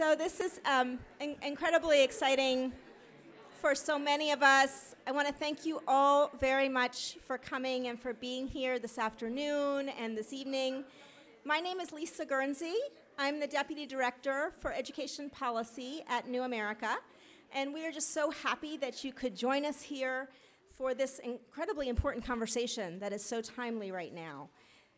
So this is um, in- incredibly exciting for so many of us. I want to thank you all very much for coming and for being here this afternoon and this evening. My name is Lisa Guernsey. I'm the Deputy Director for Education Policy at New America, and we are just so happy that you could join us here for this incredibly important conversation that is so timely right now.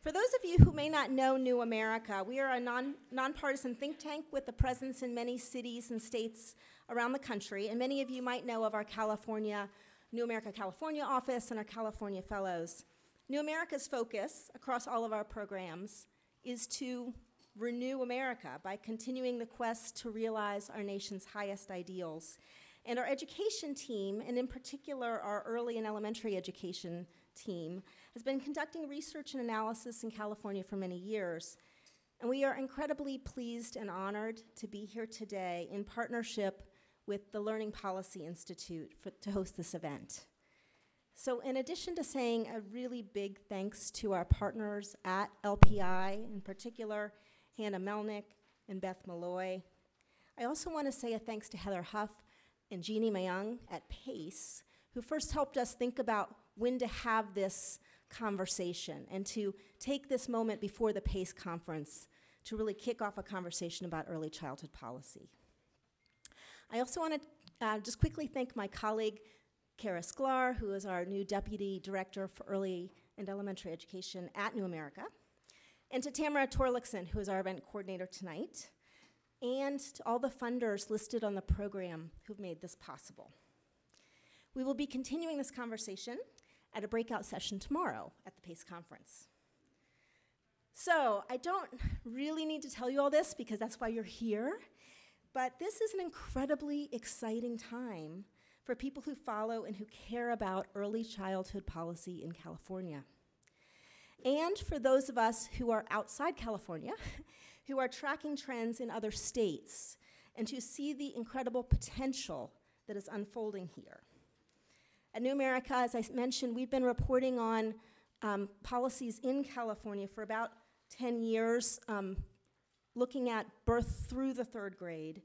For those of you who may not know New America, we are a non, nonpartisan think tank with a presence in many cities and states around the country, and many of you might know of our California, New America California office and our California Fellows. New America's focus across all of our programs is to renew America by continuing the quest to realize our nation's highest ideals. And our education team, and in particular our early and elementary education team, has been conducting research and analysis in California for many years. And we are incredibly pleased and honored to be here today in partnership with the Learning Policy Institute for, to host this event. So, in addition to saying a really big thanks to our partners at LPI, in particular, Hannah Melnick and Beth Meloy, I also want to say a thanks to Heather Hough and Jeannie Myung at PACE, who first helped us think about when to have this conversation and to take this moment before the PACE conference to really kick off a conversation about early childhood policy. I also want to uh, just quickly thank my colleague, Cara Sklar, who is our new Deputy Director for Early and Elementary Education at New America, and to Tamara Torlikson, who is our event coordinator tonight, and to all the funders listed on the program who've made this possible. We will be continuing this conversation at a breakout session tomorrow at the PACE conference. So, I don't really need to tell you all this because that's why you're here, but this is an incredibly exciting time for people who follow and who care about early childhood policy in California. And for those of us who are outside California, who are tracking trends in other states, and who see the incredible potential that is unfolding here. At New America, as I mentioned, we've been reporting on um, policies in California for about 10 years, um, looking at birth through the third grade.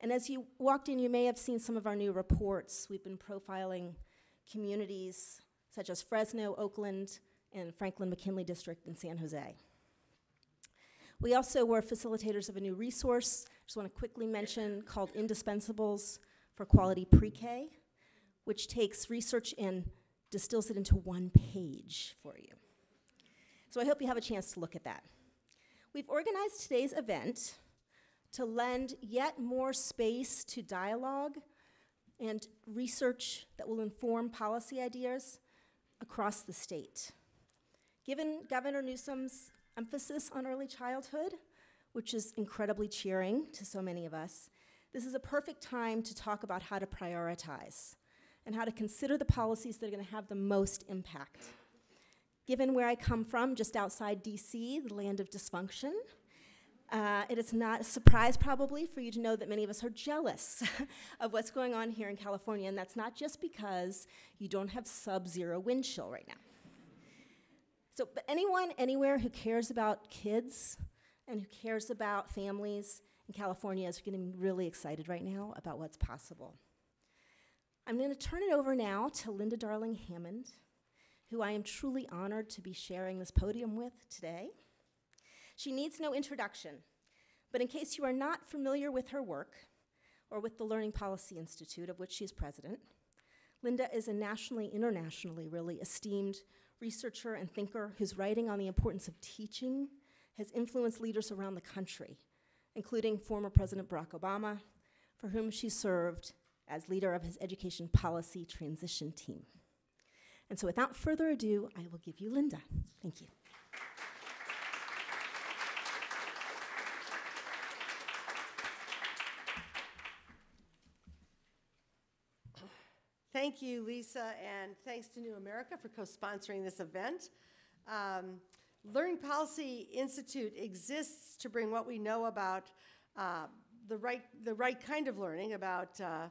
And as you walked in, you may have seen some of our new reports. We've been profiling communities such as Fresno, Oakland, and Franklin McKinley District in San Jose. We also were facilitators of a new resource, just want to quickly mention, called Indispensables for Quality Pre-K which takes research and distills it into one page for you. So I hope you have a chance to look at that. We've organized today's event to lend yet more space to dialogue and research that will inform policy ideas across the state. Given Governor Newsom's emphasis on early childhood, which is incredibly cheering to so many of us, this is a perfect time to talk about how to prioritize and how to consider the policies that are going to have the most impact. Given where I come from, just outside DC, the land of dysfunction, uh, it is not a surprise, probably, for you to know that many of us are jealous of what's going on here in California, and that's not just because you don't have sub zero wind chill right now. So, but anyone, anywhere who cares about kids and who cares about families in California is getting really excited right now about what's possible. I'm going to turn it over now to Linda Darling Hammond, who I am truly honored to be sharing this podium with today. She needs no introduction, but in case you are not familiar with her work or with the Learning Policy Institute, of which she is president, Linda is a nationally, internationally really esteemed researcher and thinker whose writing on the importance of teaching has influenced leaders around the country, including former President Barack Obama, for whom she served as leader of his education policy transition team. And so without further ado, I will give you Linda. Thank you. Thank you, Lisa, and thanks to New America for co-sponsoring this event. Um, Learning Policy Institute exists to bring what we know about uh, the, right, the right kind of learning, about uh,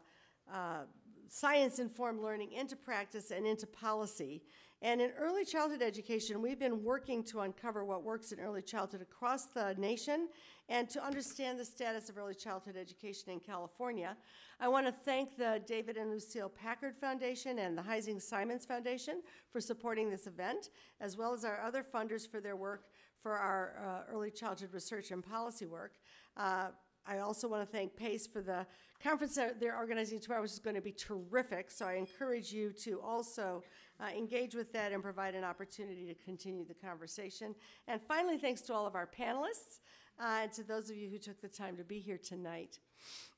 science informed learning into practice and into policy. And in early childhood education, we've been working to uncover what works in early childhood across the nation and to understand the status of early childhood education in California. I want to thank the David and Lucile Packard Foundation and the Heising Simons Foundation for supporting this event, as well as our other funders for their work for our uh, early childhood research and policy work. Uh, I also want to thank PACE for the conference that they're organizing tomorrow, which is going to be terrific. So I encourage you to also uh, engage with that and provide an opportunity to continue the conversation. And finally, thanks to all of our panelists uh, and to those of you who took the time to be here tonight.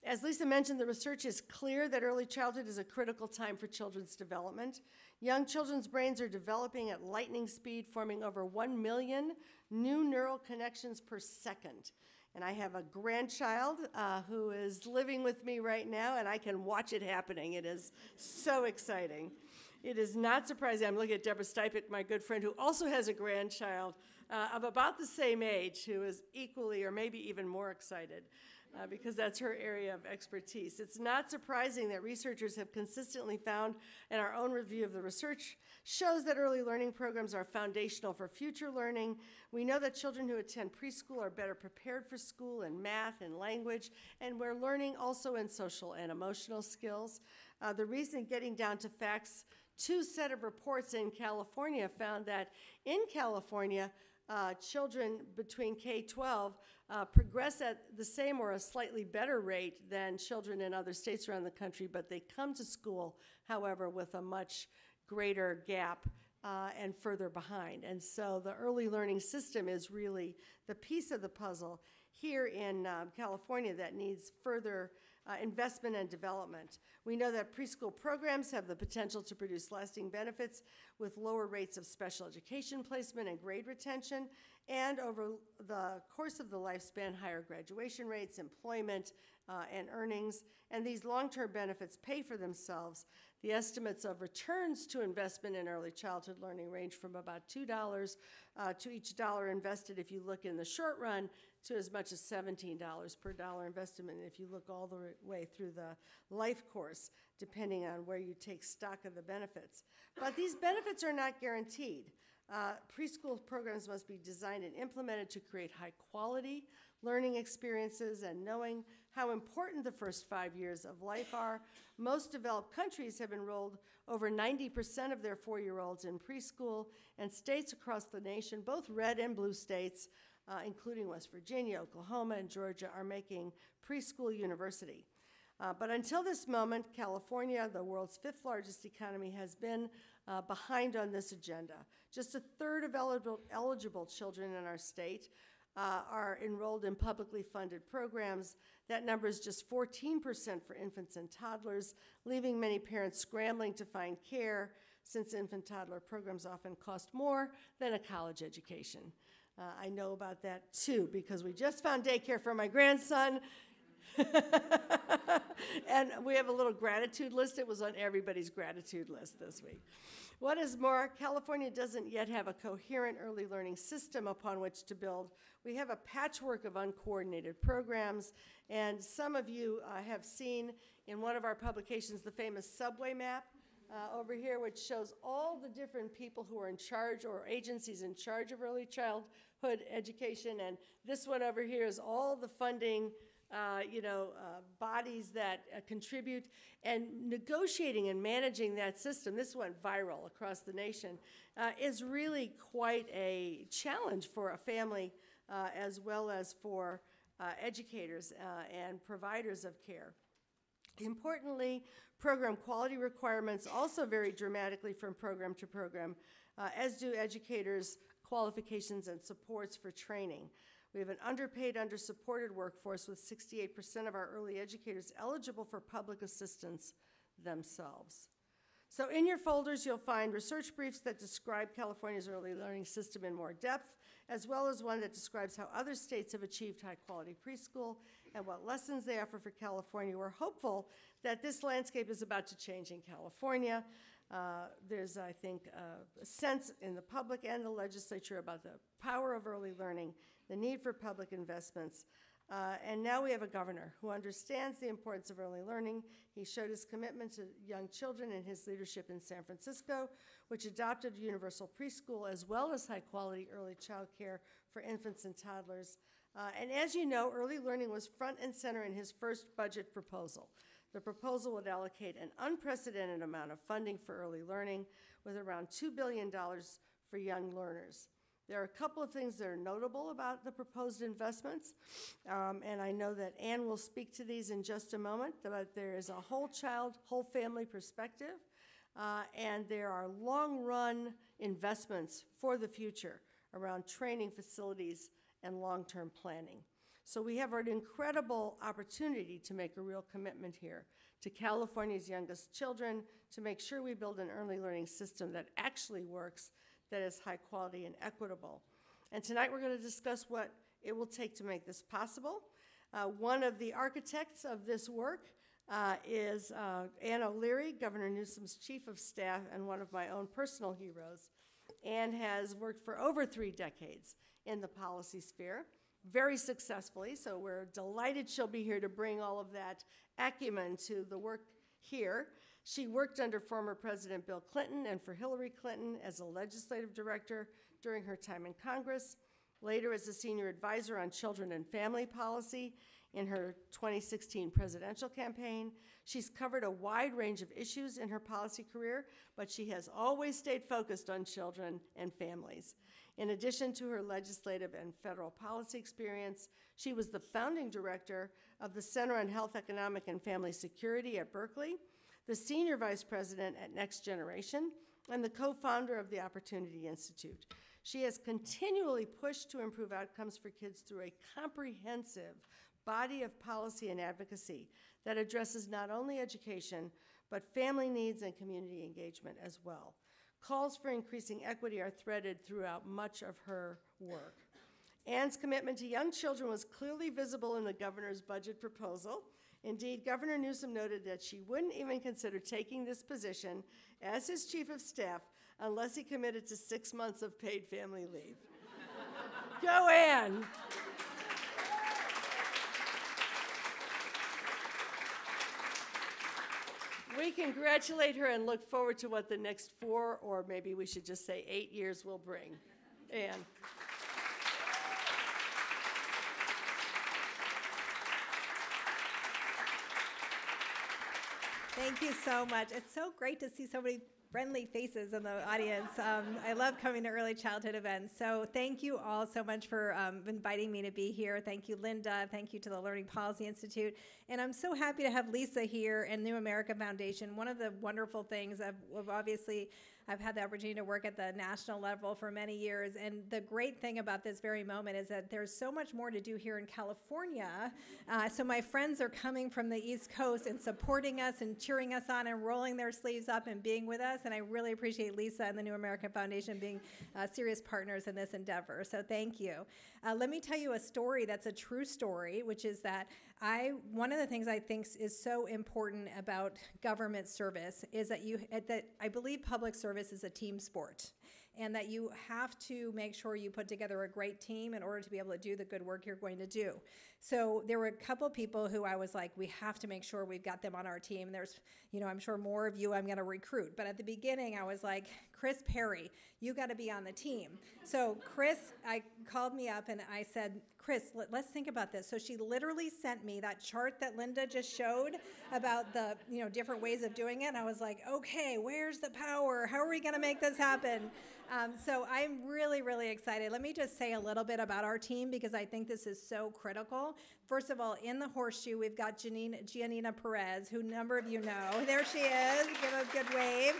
As Lisa mentioned, the research is clear that early childhood is a critical time for children's development. Young children's brains are developing at lightning speed, forming over 1 million new neural connections per second. And I have a grandchild uh, who is living with me right now, and I can watch it happening. It is so exciting. It is not surprising. I'm looking at Deborah Stipek, my good friend, who also has a grandchild uh, of about the same age, who is equally or maybe even more excited. Uh, because that's her area of expertise. It's not surprising that researchers have consistently found, and our own review of the research shows that early learning programs are foundational for future learning. We know that children who attend preschool are better prepared for school in math and language, and we're learning also in social and emotional skills. Uh, the recent Getting Down to Facts two set of reports in California found that in California, uh, children between K 12 uh, progress at the same or a slightly better rate than children in other states around the country, but they come to school, however, with a much greater gap uh, and further behind. And so the early learning system is really the piece of the puzzle here in uh, California that needs further uh, investment and development. We know that preschool programs have the potential to produce lasting benefits with lower rates of special education placement and grade retention, and over the course of the lifespan, higher graduation rates, employment, uh, and earnings. And these long term benefits pay for themselves. The estimates of returns to investment in early childhood learning range from about $2 uh, to each dollar invested if you look in the short run to as much as $17 per dollar investment if you look all the way through the life course, depending on where you take stock of the benefits. But these benefits are not guaranteed. Uh, preschool programs must be designed and implemented to create high quality learning experiences and knowing how important the first five years of life are. Most developed countries have enrolled over 90% of their four year olds in preschool, and states across the nation, both red and blue states, uh, including West Virginia, Oklahoma, and Georgia, are making preschool university. Uh, but until this moment, California, the world's fifth largest economy, has been uh, behind on this agenda. Just a third of eligible, eligible children in our state uh, are enrolled in publicly funded programs. That number is just 14% for infants and toddlers, leaving many parents scrambling to find care since infant toddler programs often cost more than a college education. Uh, I know about that too because we just found daycare for my grandson. and we have a little gratitude list. It was on everybody's gratitude list this week. What is more, California doesn't yet have a coherent early learning system upon which to build. We have a patchwork of uncoordinated programs, and some of you uh, have seen in one of our publications the famous subway map uh, over here, which shows all the different people who are in charge or agencies in charge of early childhood education. And this one over here is all the funding. Uh, you know, uh, bodies that uh, contribute and negotiating and managing that system. This went viral across the nation. Uh, is really quite a challenge for a family uh, as well as for educators and providers of care. Importantly, program quality requirements also vary dramatically from program to program, uh, as do educators' qualifications and supports for training. We have an underpaid, undersupported workforce with 68% of our early educators eligible for public assistance themselves. So in your folders, you'll find research briefs that describe California's early learning system in more depth, as well as one that describes how other states have achieved high quality preschool and what lessons they offer for California. We're hopeful that this landscape is about to change in California. Uh, there's, I think, a sense in the public and the legislature about the power of early learning, the need for public investments, Uh, and now we have a governor who understands the importance of early learning. He showed his commitment to young children in his leadership in San Francisco, which adopted universal preschool as well as high quality early child care for infants and toddlers. Uh, and as you know, early learning was front and center in his first budget proposal. The proposal would allocate an unprecedented amount of funding for early learning with around $2 billion for young learners. There are a couple of things that are notable about the proposed investments, um, and I know that Ann will speak to these in just a moment, but there is a whole child, whole family perspective, uh, and there are long-run investments for the future around training facilities and long-term planning. So we have an incredible opportunity to make a real commitment here to California's youngest children, to make sure we build an early learning system that actually works that is high quality and equitable. And tonight we're going to discuss what it will take to make this possible. Uh, one of the architects of this work uh, is uh, O'Leary, Governor Newsom's chief of staff and one of my own personal heroes. Ann has worked for over three decades in the policy sphere, very successfully, so we're delighted she'll be here to bring all of that acumen to the work here. She worked under former President Bill Clinton and for Hillary Clinton as a legislative director during her time in Congress, later as a senior advisor on children and family policy in her 2016 presidential campaign. She's covered a wide range of issues in her policy career, but she has always stayed focused on children and families. In addition to her legislative and federal policy experience, she was the founding director of the Center on Health, Economic, and Family Security at Berkeley the Senior Vice President at Next Generation, and the co founder of the Opportunity Institute. She has continually pushed to improve outcomes for kids through a comprehensive body of policy and advocacy that addresses not only education, but family needs and community engagement as well. Calls for increasing equity are threaded throughout much of her work. Ann's commitment to young children was clearly visible in the governor's budget proposal Indeed, Governor Newsom noted that she wouldn't even consider taking this position as his chief of staff unless he committed to six months of paid family leave. Go, Anne! We congratulate her and look forward to what the next four, or maybe we should just say eight years will bring. Ann. Thank you so much. It's so great to see so many friendly faces in the audience. Um, I love coming to early childhood events. So thank you all so much for um, inviting me to be here. Thank you, Linda. Thank you to the Learning Policy Institute. And I'm so happy to have Lisa here and New America Foundation. One of the wonderful things I've, I've obviously I've had the opportunity to work at the national level for many years. And the great thing about this very moment is that there's so much more to do here in California. Uh, so my friends are coming from the East Coast and supporting us and cheering us on and rolling their sleeves up and being with us. And I really appreciate Lisa and the New American Foundation being uh, serious partners in this endeavor. So thank you. Uh, let me tell you a story that's a true story, which is that I one of the things I think is so important about government service is that you that I believe public service is a team sport and that you have to make sure you put together a great team in order to be able to do the good work you're going to do. So there were a couple people who I was like, we have to make sure we've got them on our team. There's, you know, I'm sure more of you I'm going to recruit. But at the beginning, I was like, Kris Perry, you got to be on the team. So Kris, I called me up and I said, Kris, let, us think about this. So she literally sent me that chart that Linda just showed about the, you know, different ways of doing it. And I was like, okay, where's the power? How are we going to make this happen? Um, so I'm really, really excited. Let me just say a little bit about our team because I think this is so critical. First of all, in the horseshoe, we've got Janine, Giannina Perez, who a number of you know. There she is. Give a good wave.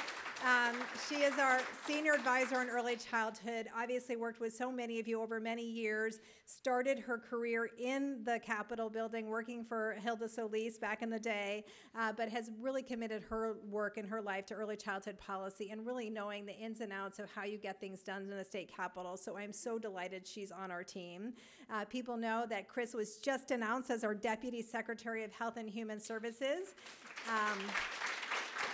Um, she is our senior advisor on early childhood, obviously worked with so many of you over many years, started her career in the Capitol building working for Hilda Solis back in the day, uh, but has really committed her work and her life to early childhood policy and really knowing the ins and outs of how you get things done in the state capitol. So I'm so delighted she's on our team. Uh, people know that Kris was just announced as our Deputy Secretary of Health and Human Services. Um,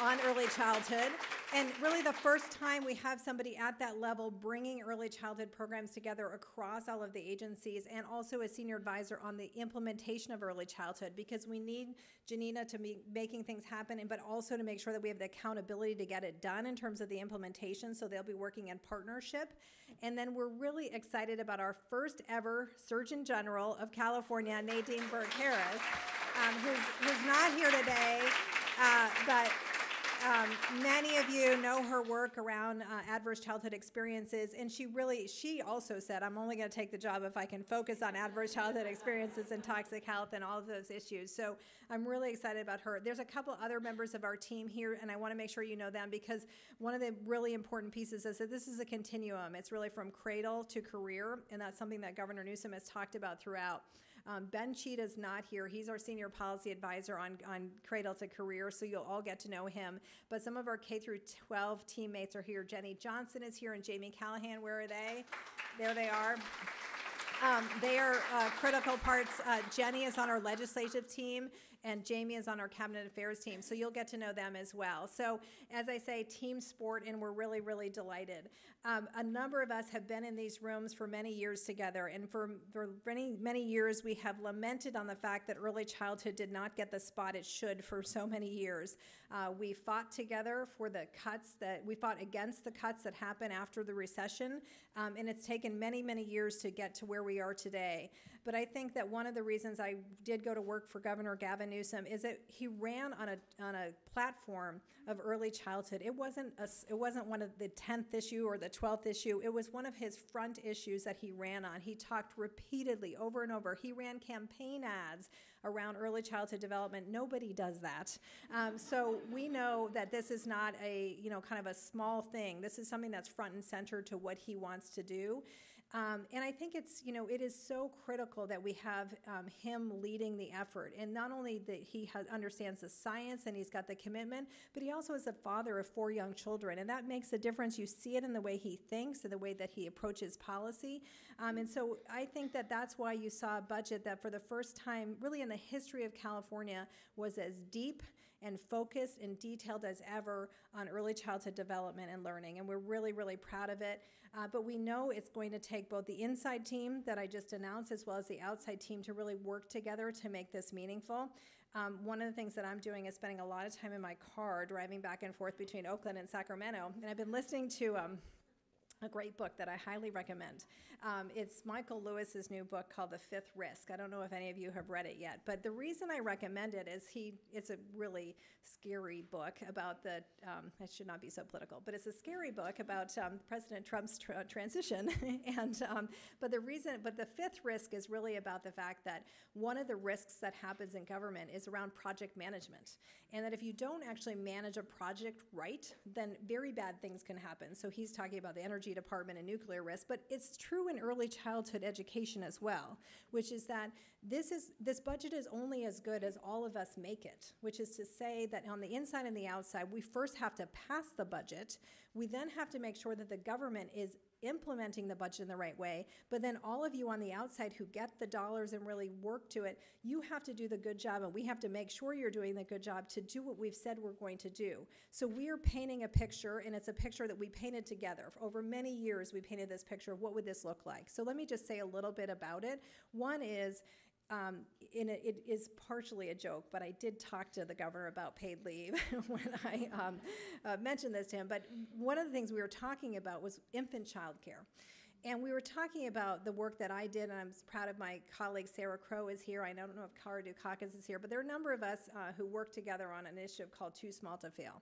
on early childhood. And really, the first time we have somebody at that level bringing early childhood programs together across all of the agencies and also a senior advisor on the implementation of early childhood because we need Giannina to be making things happen, but also to make sure that we have the accountability to get it done in terms of the implementation. So they'll be working in partnership. And then we're really excited about our first ever Surgeon General of California, Nadine Burke Harris, um, who's, who's not here today, uh, but um, many of you know her work around uh, adverse childhood experiences, and she really, she also said, I'm only going to take the job if I can focus on adverse childhood experiences and toxic health and all of those issues. So I'm really excited about her. There's a couple other members of our team here, and I want to make sure you know them because one of the really important pieces is that this is a continuum. It's really from cradle to career, and that's something that Governor Newsom has talked about throughout. Um, ben Chida's not here. He's our senior policy advisor on, on Cradle to Career, so you'll all get to know him. But some of our K through 12 teammates are here. Jenny Johnson is here, and Jamie Callahan. Where are they? There they are. Um, they are uh, critical parts. Uh, Jenny is on our legislative team, and Jamie is on our cabinet affairs team. So you'll get to know them as well. So, as I say, team sport, and we're really, really delighted. Um, a number of us have been in these rooms for many years together, and for, for many, many years, we have lamented on the fact that early childhood did not get the spot it should for so many years. Uh, we fought together for the cuts that we fought against the cuts that happened after the recession, um, and it's taken many, many years to get to where we are today. But I think that one of the reasons I did go to work for Governor Gavin Newsom is that he ran on a on a platform of early childhood. It wasn't a, it wasn't one of the tenth issue or the twelfth issue. It was one of his front issues that he ran on. He talked repeatedly over and over. He ran campaign ads around early childhood development. Nobody does that. Um, so we know that this is not a you know kind of a small thing. This is something that's front and center to what he wants to do. Um, and I think it's, you know, it is so critical that we have um, him leading the effort. And not only that he has, understands the science and he's got the commitment, but he also is a father of four young children. And that makes a difference. You see it in the way he thinks and the way that he approaches policy. Um, and so I think that that's why you saw a budget that for the first time, really in the history of California, was as deep and focused and detailed as ever on early childhood development and learning. And we're really, really proud of it. Uh, but we know it's going to take both the inside team that I just announced as well as the outside team to really work together to make this meaningful. Um, one of the things that I'm doing is spending a lot of time in my car driving back and forth between Oakland and Sacramento. And I've been listening to um, a great book that I highly recommend. Um, it's Michael Lewis's new book called The Fifth Risk. I don't know if any of you have read it yet, but the reason I recommend it is he. It's a really scary book about the. Um, I should not be so political, but it's a scary book about um, President Trump's tra- transition. and um, but the reason, but the fifth risk is really about the fact that one of the risks that happens in government is around project management, and that if you don't actually manage a project right, then very bad things can happen. So he's talking about the energy department and nuclear risk, but it's true in early childhood education as well, which is that this is this budget is only as good as all of us make it, which is to say that on the inside and the outside, we first have to pass the budget. We then have to make sure that the government is implementing the budget in the right way. But then all of you on the outside who get the dollars and really work to it, you have to do the good job, and we have to make sure you're doing the good job to do what we've said we're going to do. So we are painting a picture, and it's a picture that we painted together. Over many years, we painted this picture of what would this look like. So let me just say a little bit about it. One is um, in a, it is partially a joke, but I did talk to the governor about paid leave when I um, uh, mentioned this to him. But one of the things we were talking about was infant child care. And we were talking about the work that I did, and I'm proud of my colleague Sarah Crow is here. I don't know if Kara Dukakis is here, but there are a number of us uh, who work together on an initiative called Too Small to Fail.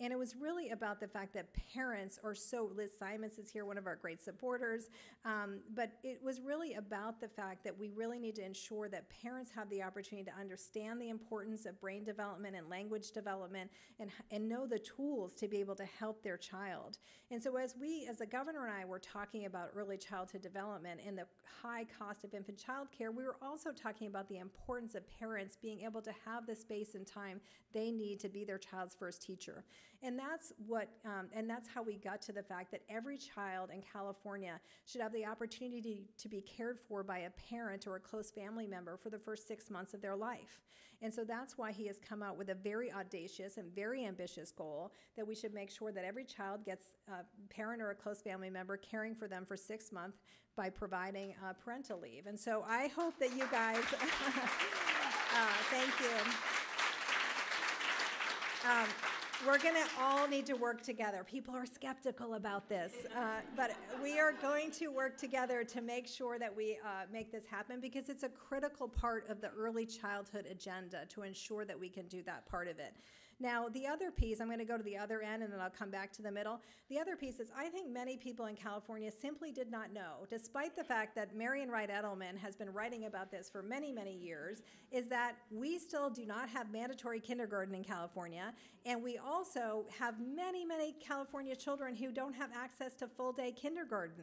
And it was really about the fact that parents are so, Liz Simons is here, one of our great supporters. Um, but it was really about the fact that we really need to ensure that parents have the opportunity to understand the importance of brain development and language development and, and know the tools to be able to help their child. And so, as we, as the governor and I were talking about early childhood development and the high cost of infant child care, we were also talking about the importance of parents being able to have the space and time they need to be their child's first teacher. And that's what, um, and that's how we got to the fact that every child in California should have the opportunity to be cared for by a parent or a close family member for the first six months of their life. And so that's why he has come out with a very audacious and very ambitious goal that we should make sure that every child gets a parent or a close family member caring for them for six months by providing uh, parental leave. And so I hope that you guys, uh, thank you. Um, we're going to all need to work together. People are skeptical about this, uh, but we are going to work together to make sure that we uh, make this happen because it's a critical part of the early childhood agenda to ensure that we can do that part of it. Now, the other piece, I'm going to go to the other end and then I'll come back to the middle. The other piece is I think many people in California simply did not know, despite the fact that Marian Wright Edelman has been writing about this for many, many years, is that we still do not have mandatory kindergarten in California. And we also have many, many California children who don't have access to full day kindergarten.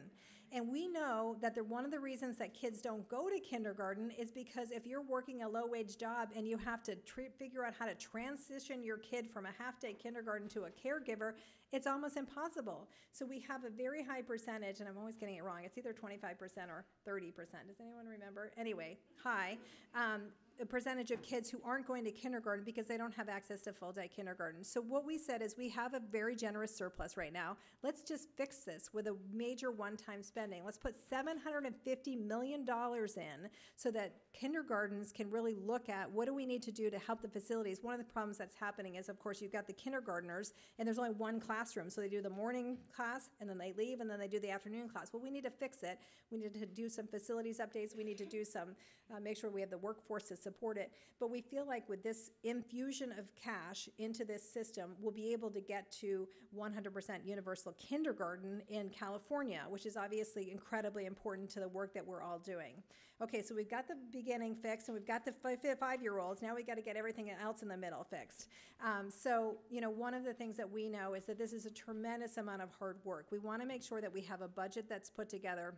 And we know that the, one of the reasons that kids don't go to kindergarten is because if you're working a low wage job and you have to figure out how to transition your kid from a half day kindergarten to a caregiver, it's almost impossible. So we have a very high percentage, and I'm always getting it wrong. It's either 25% or 30%. Does anyone remember? Anyway, high. Um, a percentage of kids who aren't going to kindergarten because they don't have access to full day kindergarten. So, what we said is we have a very generous surplus right now. Let's just fix this with a major one time spending. Let's put $750 million in so that kindergartens can really look at what do we need to do to help the facilities. One of the problems that's happening is, of course, you've got the kindergartners and there's only one classroom. So, they do the morning class and then they leave and then they do the afternoon class. Well, we need to fix it. We need to do some facilities updates. We need to do some, uh, make sure we have the workforce to support it. But we feel like with this infusion of cash into this system, we'll be able to get to 100% universal kindergarten in California, which is obviously incredibly important to the work that we're all doing. Okay, so we've got the beginning fixed and we've got the five year olds. Now we got to get everything else in the middle fixed. Um, so, you know, one of the things that we know is that this is a tremendous amount of hard work. We want to make sure that we have a budget that's put together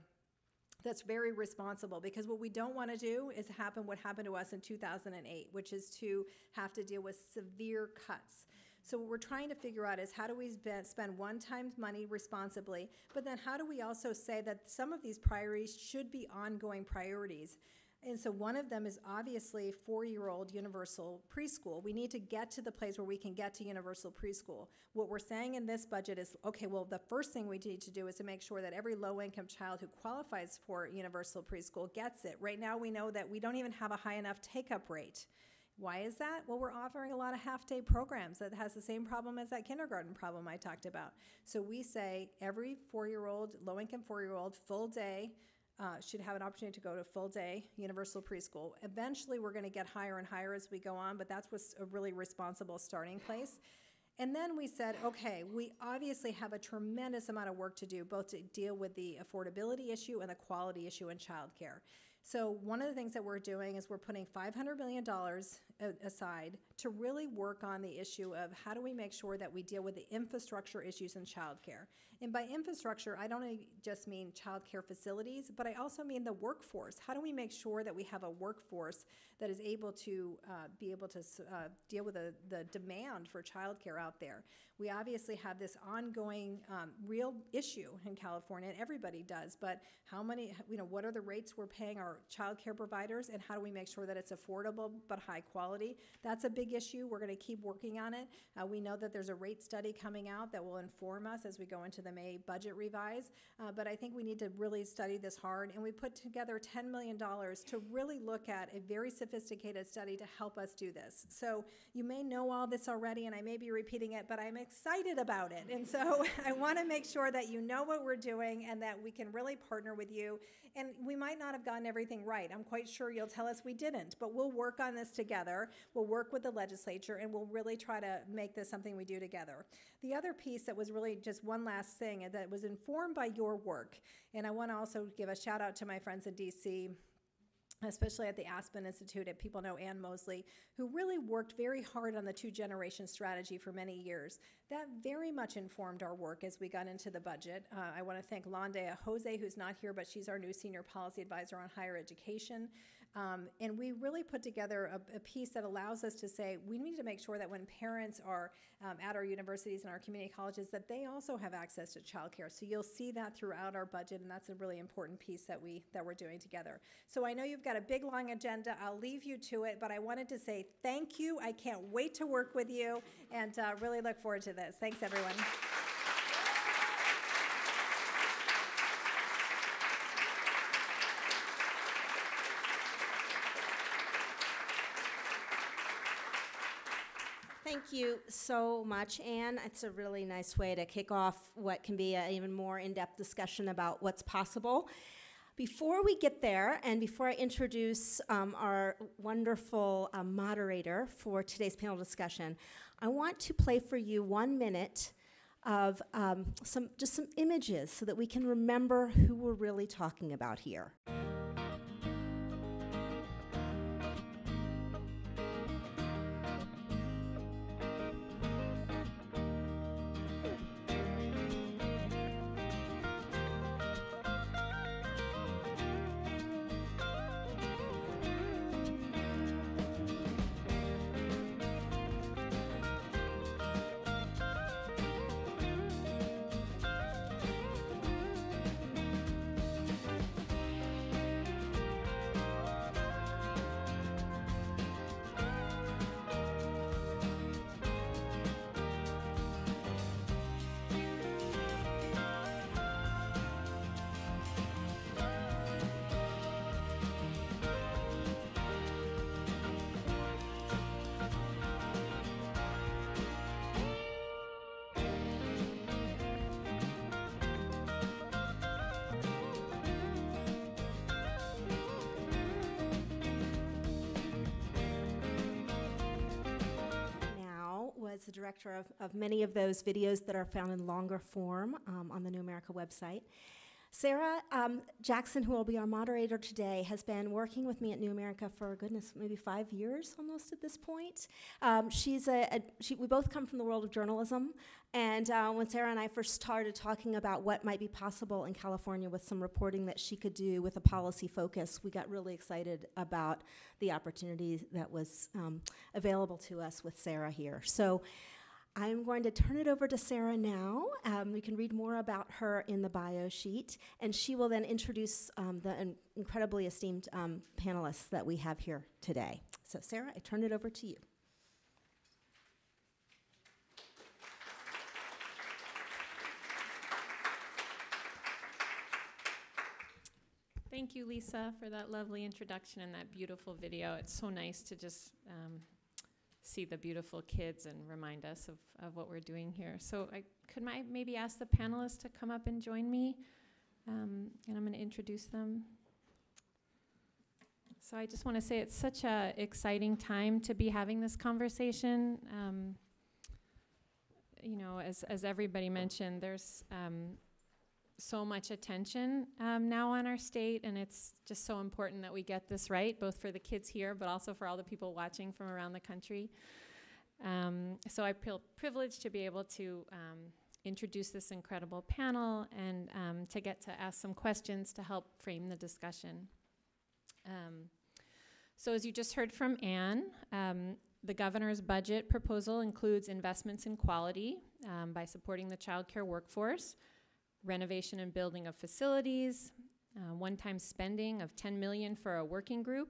that's very responsible because what we don't want to do is happen what happened to us in 2008, which is to have to deal with severe cuts. So what we're trying to figure out is how do we spend one-time money responsibly, but then how do we also say that some of these priorities should be ongoing priorities? And so one of them is obviously four-year-old universal preschool. We need to get to the place where we can get to universal preschool. What we're saying in this budget is, okay, well, the first thing we need to do is to make sure that every low-income child who qualifies for universal preschool gets it. Right now, we know that we don't even have a high enough take-up rate. Why is that? Well, we're offering a lot of half-day programs that has the same problem as that kindergarten problem I talked about. So we say every four-year-old, low-income four-year-old, full day, uh, should have an opportunity to go to full day universal preschool. Eventually, we're going to get higher and higher as we go on, but that's what's a really responsible starting place. And then we said, okay, we obviously have a tremendous amount of work to do, both to deal with the affordability issue and the quality issue in childcare. So one of the things that we're doing is we're putting $500 million aside to really work on the issue of how do we make sure that we deal with the infrastructure issues in childcare. And by infrastructure, I don't just mean childcare facilities, but I also mean the workforce. How do we make sure that we have a workforce that is able to uh, be able to uh, deal with the, the demand for childcare out there? We obviously have this ongoing um, real issue in California, and everybody does, but how many, you know, what are the rates we're paying our childcare providers, and how do we make sure that it's affordable but high quality? That's a big issue. We're going to keep working on it. Uh, we know that there's a rate study coming out that will inform us as we go into the May budget revise, uh, but I think we need to really study this hard, and we put together $10 million to really look at a very sophisticated study to help us do this. So you may know all this already, and I may be repeating it, but I'm excited about it. And so I want to make sure that you know what we're doing and that we can really partner with you. And we might not have gotten everything right. I'm quite sure you'll tell us we didn't, but we'll work on this together. We'll work with the legislature and we'll really try to make this something we do together. The other piece that was really just one last thing that was informed by your work, and I want to also give a shout out to my friends in DC especially at the Aspen Institute, and people know Anne Mosle, who really worked very hard on the two generation strategy for many years. that very much informed our work as we got into the budget. Uh, I want to thank Lande Ajose, who's not here, but she's our new senior policy advisor on higher education. Um, and we really put together a, a, piece that allows us to say we need to make sure that when parents are um, at our universities and our community colleges, that they also have access to childcare. So you'll see that throughout our budget, and that's a really important piece that we that we're doing together. So I know you've got a big long agenda. I'll leave you to it, but I wanted to say thank you. I can't wait to work with you, and uh, really look forward to this. Thanks, everyone. Thank you so much, Ann. It's a really nice way to kick off what can be an even more in depth discussion about what's possible. Before we get there, and before I introduce um, our wonderful uh, moderator for today's panel discussion, I want to play for you one minute of um, some just some images so that we can remember who we're really talking about here. Was the director of, of many of those videos that are found in longer form um, on the New America website. Sarah um, Jackson, who will be our moderator today, has been working with me at New America for goodness, maybe five years almost at this point. Um, she's a, a she, we both come from the world of journalism, and uh, when Sarah and I first started talking about what might be possible in California with some reporting that she could do with a policy focus, we got really excited about the opportunity that was um, available to us with Sarah here. So. I'm going to turn it over to Sarah now. Um, you can read more about her in the bio sheet, and she will then introduce um, the in incredibly esteemed um, panelists that we have here today. So, Sarah, I turn it over to you. Thank you, Lisa, for that lovely introduction and that beautiful video. It's so nice to just um, see the beautiful kids and remind us of, of what we're doing here. So I could I maybe ask the panelists to come up and join me, um, and I'm going to introduce them. So I just want to say it's such a exciting time to be having this conversation. Um, you know, as as everybody mentioned, there's um, so much attention um, now on our state, and it's just so important that we get this right, both for the kids here, but also for all the people watching from around the country. Um, so I feel privileged to be able to um, introduce this incredible panel and um, to get to ask some questions to help frame the discussion. Um, so as you just heard from Ann, um, the governor's budget proposal includes investments in quality by supporting the child care workforce, renovation and building of facilities, uh, one-time spending of 10 million for a working group,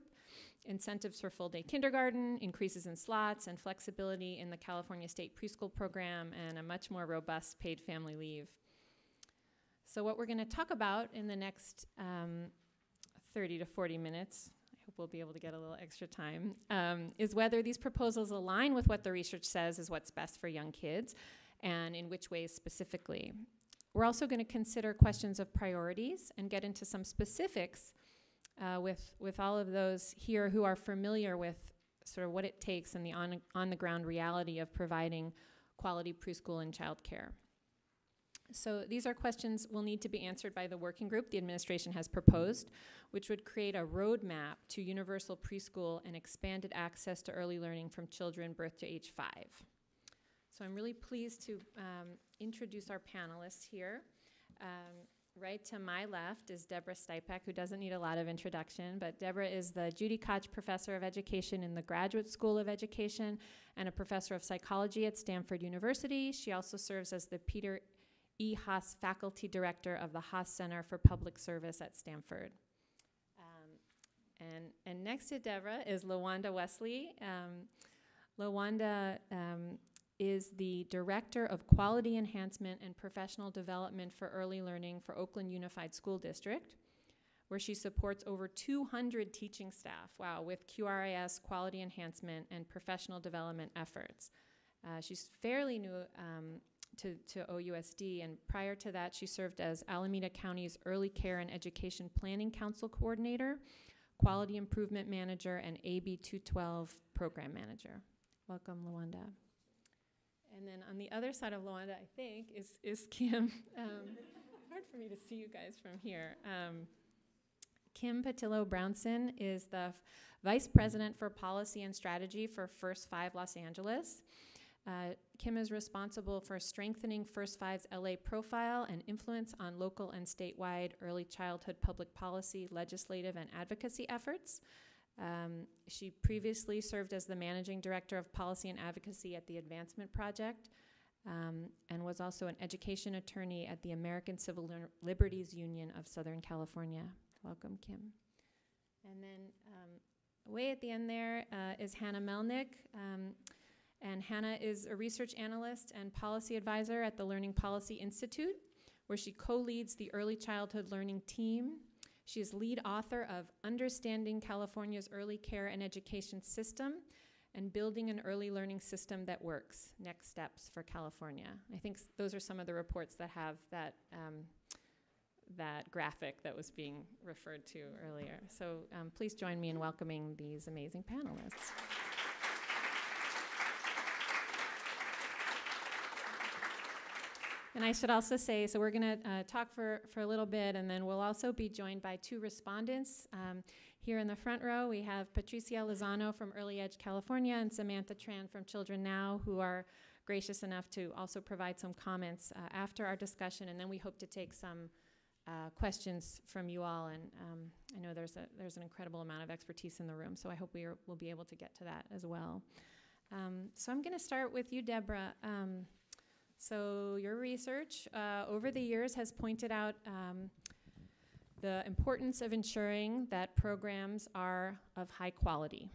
incentives for full-day kindergarten, increases in slots, and flexibility in the California State Preschool Program, and a much more robust paid family leave. So what we're going to talk about in the next um, 30 to 40 minutes, I hope we'll be able to get a little extra time, um, is whether these proposals align with what the research says is what's best for young kids, and in which ways specifically. We're also going to consider questions of priorities and get into some specifics uh, with, with all of those here who are familiar with sort of what it takes and the on, on the ground reality of providing quality preschool and childcare. So these are questions will need to be answered by the working group the administration has proposed, which would create a roadmap to universal preschool and expanded access to early learning from children birth to age five. So I'm really pleased to um, introduce our panelists here. Um, right to my left is Deborah Stipek, who doesn't need a lot of introduction, but Deborah is the Judy Koch Professor of Education in the Graduate School of Education and a professor of psychology at Stanford University. She also serves as the Peter E. Haas Faculty Director of the Haas Center for Public Service at Stanford. Um, and, and next to Deborah is Lawanda Wesley. Um, Lawanda um, is the Director of Quality Enhancement and Professional Development for Early Learning for Oakland Unified School District, where she supports over 200 teaching staff, wow, with QRIS quality enhancement and professional development efforts. Uh, she's fairly new um, to, to OUSD, and prior to that, she served as Alameda County's Early Care and Education Planning Council Coordinator, Quality Improvement Manager, and AB 212 Program Manager. Welcome, Lawanda. And then on the other side of Lawanda, I think, is, is Kim. Um, it's hard for me to see you guys from here. Um, Kim Patillo Brownson is the Vice President for Policy and Strategy for First Five Los Angeles. Uh, Kim is responsible for strengthening First Five's LA profile and influence on local and statewide early childhood public policy, legislative, and advocacy efforts. Um, she previously served as the managing director of policy and advocacy at the Advancement Project um, and was also an education attorney at the American Civil Lir- Liberties Union of Southern California. Welcome, Kim. And then um, way at the end there uh, is Hannah Melnick. Um, and Hannah is a research analyst and policy advisor at the Learning Policy Institute, where she co leads the early childhood learning team she is lead author of Understanding California's Early Care and Education System and Building an Early Learning System That Works Next Steps for California. I think those are some of the reports that have that. Um, that graphic that was being referred to earlier. So um, please join me in welcoming these amazing panelists. And I should also say, so we're going to uh, talk for, for a little bit, and then we'll also be joined by two respondents. Um, here in the front row, we have Patricia Lozano from Early Edge, California, and Samantha Tran from Children Now, who are gracious enough to also provide some comments uh, after our discussion, and then we hope to take some uh, questions from you all. And um, I know there's a there's an incredible amount of expertise in the room, so I hope we will be able to get to that as well. Um, so I'm going to start with you, Deborah. Um, so, your research uh, over the years has pointed out um, the importance of ensuring that programs are of high quality.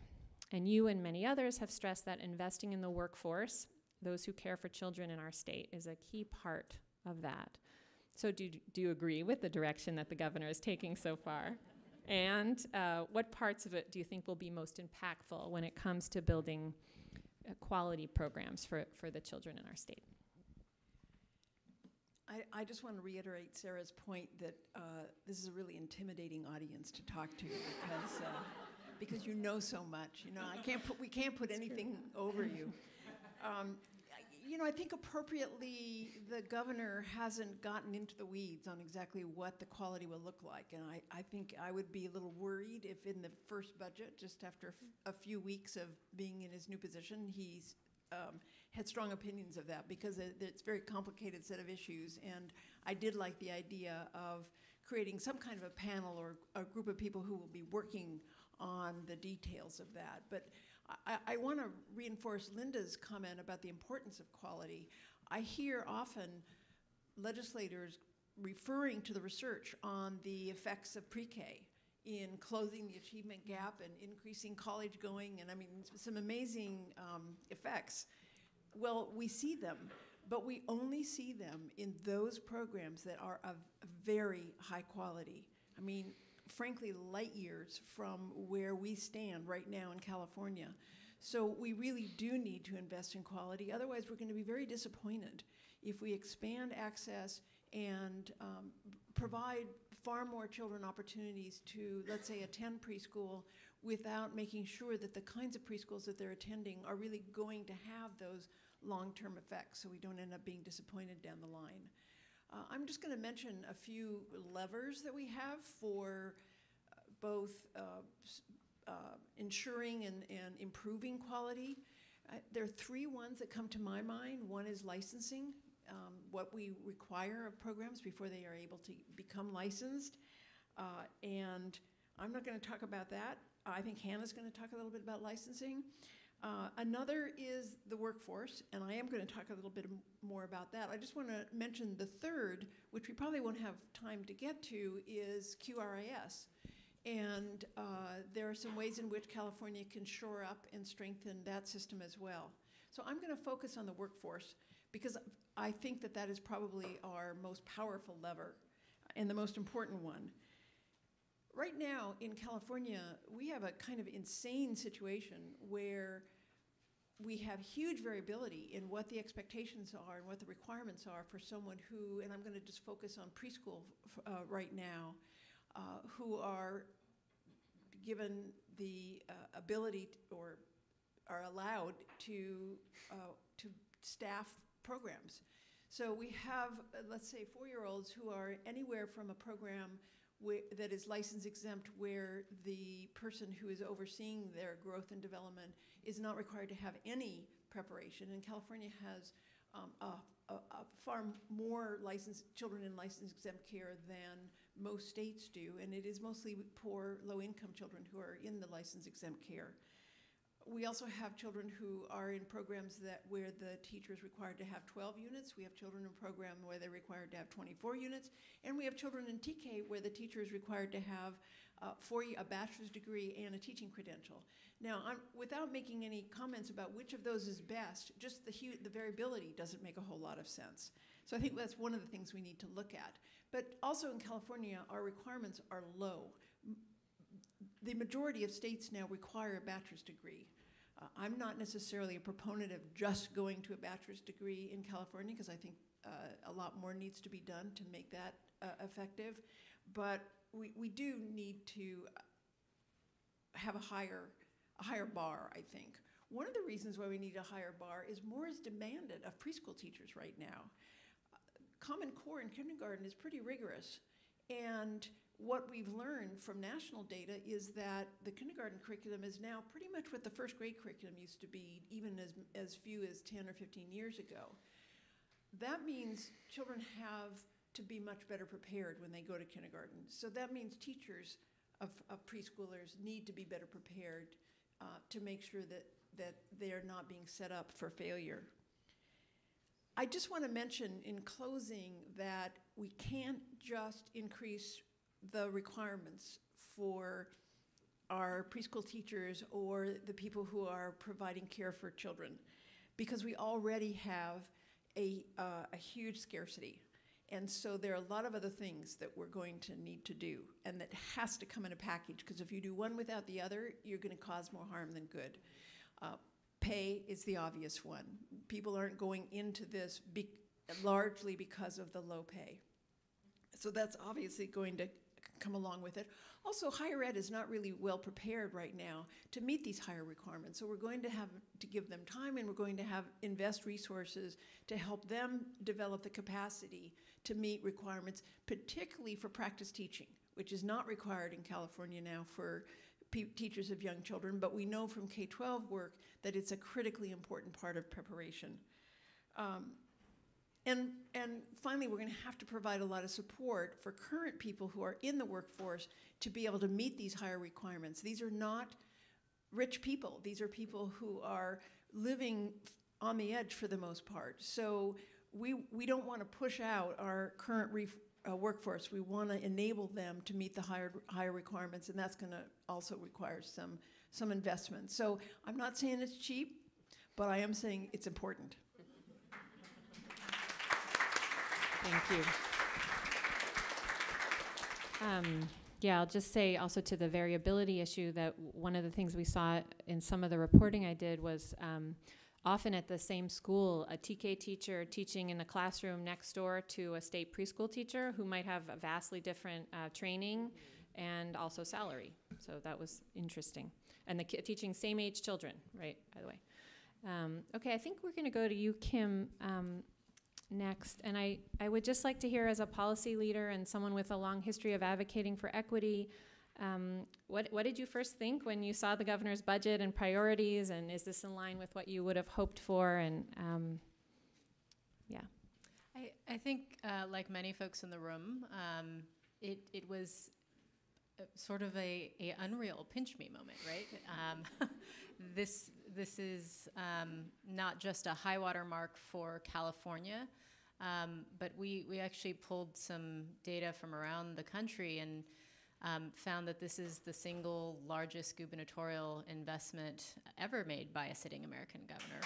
And you and many others have stressed that investing in the workforce, those who care for children in our state, is a key part of that. So, do, do you agree with the direction that the governor is taking so far? And uh, what parts of it do you think will be most impactful when it comes to building uh, quality programs for, for the children in our state? I, I just want to reiterate Sarah's point that uh, this is a really intimidating audience to talk to because, uh, because you know so much. You know, I can't put, we can't put anything over you. Um, I- you know, I think appropriately the governor hasn't gotten into the weeds on exactly what the quality will look like. And I, I think I would be a little worried if in the first budget, just after a few weeks of being in his new position, he's um, had strong opinions of that because it, it's a very complicated set of issues. And I did like the idea of creating some kind of a panel or a group of people who will be working on the details of that. But I, I want to reinforce Linda's comment about the importance of quality. I hear often legislators referring to the research on the effects of pre-K in closing the achievement gap and increasing college going, and I mean, some amazing um, effects. Well, we see them, but we only see them in those programs that are of very high quality. I mean, frankly, light years from where we stand right now in California. So we really do need to invest in quality. Otherwise, we're going to be very disappointed if we expand access and um, provide far more children opportunities to, let's say, attend preschool without making sure that the kinds of preschools that they're attending are really going to have those long-term effects so we don't end up being disappointed down the line. Uh, I'm just going to mention a few levers that we have for uh, both uh, uh, ensuring and, and improving quality. I- There are three ones that come to my mind. One is licensing, um, what we require of programs before they are able to become licensed. Uh, And I'm not going to talk about that. I think Hannah's going to talk a little bit about licensing. Uh, Another is the workforce, and I am going to talk a little bit more about that. I just want to mention the third, which we probably won't have time to get to, is QRIS. And uh, there are some ways in which California can shore up and strengthen that system as well. So I'm going to focus on the workforce because I think that that is probably our most powerful lever and the most important one. Right now in California, we have a kind of insane situation where we have huge variability in what the expectations are and what the requirements are for someone who, and I'm going to just focus on preschool uh, right now, uh, who are given the uh, ability or are allowed to, uh, to staff programs. So we have, uh, let's say, four-year-olds who are anywhere from a program that is license exempt where the person who is overseeing their growth and development is not required to have any preparation. And California has um, a, a, a far more licensed children in license exempt care than most states do, and it is mostly poor, low-income children who are in the license exempt care. We also have children who are in programs that where the teacher is required to have 12 units. We have children in program where they're required to have 24 units, and we have children in TK where the teacher is required to have uh, four, a bachelor's degree and a teaching credential. Now, I'm, without making any comments about which of those is best, just the, the variability doesn't make a whole lot of sense. So I think that's one of the things we need to look at. But also in California, our requirements are low. The majority of states now require a bachelor's degree. Uh, I'm not necessarily a proponent of just going to a bachelor's degree in California because I think uh, a lot more needs to be done to make that uh, effective. But we, we do need to have a higher, a higher bar, I think. One of the reasons why we need a higher bar is more is demanded of preschool teachers right now. Uh, Common Core in kindergarten is pretty rigorous. And what we've learned from national data is that the kindergarten curriculum is now pretty much what the first grade curriculum used to be, even as, as few as 10 or 15 years ago. That means children have to be much better prepared when they go to kindergarten. So that means teachers of, of preschoolers need to be better prepared uh, to make sure that, that they're not being set up for failure. I just want to mention in closing that we can't just increase the requirements for our preschool teachers or the people who are providing care for children because we already have a, uh, a huge scarcity. And so there are a lot of other things that we're going to need to do, and that has to come in a package because if you do one without the other, you're going to cause more harm than good. Uh, pay is the obvious one. People aren't going into this be- largely because of the low pay. So that's obviously going to come along with it. Also, higher ed is not really well prepared right now to meet these higher requirements. So we're going to have to give them time and we're going to have invest resources to help them develop the capacity to meet requirements, particularly for practice teaching, which is not required in California now for teachers of young children, but we know from K-12 work that it's a critically important part of preparation. Um, and, and finally, we're going to have to provide a lot of support for current people who are in the workforce to be able to meet these higher requirements. These are not rich people. These are people who are living on the edge for the most part. So we, we don't want to push out our current ref, uh, workforce. We want to enable them to meet the higher, higher requirements, and that's going to also require some, some investment. So I'm not saying it's cheap, but I am saying it's important. Thank you. Um, yeah, I'll just say also to the variability issue that one of the things we saw in some of the reporting I did was um, often at the same school, a TK teacher teaching in the classroom next door to a state preschool teacher who might have a vastly different uh, training and also salary. So that was interesting. And the teaching same age children, right, by the way. Um, okay, I think we're going to go to you, Kim. Um, next. And I, I would just like to hear, as a policy leader and someone with a long history of advocating for equity, Um, what, what did you first think when you saw the governor's budget and priorities? And is this in line with what you would have hoped for? And um, yeah. I, I think, uh, like many folks in the room, um, it, it was sort of a, a unreal pinch me moment, right? Um, this this is um, not just a high water mark for California, um, but we we actually pulled some data from around the country and um, found that this is the single largest gubernatorial investment ever made by a sitting American governor.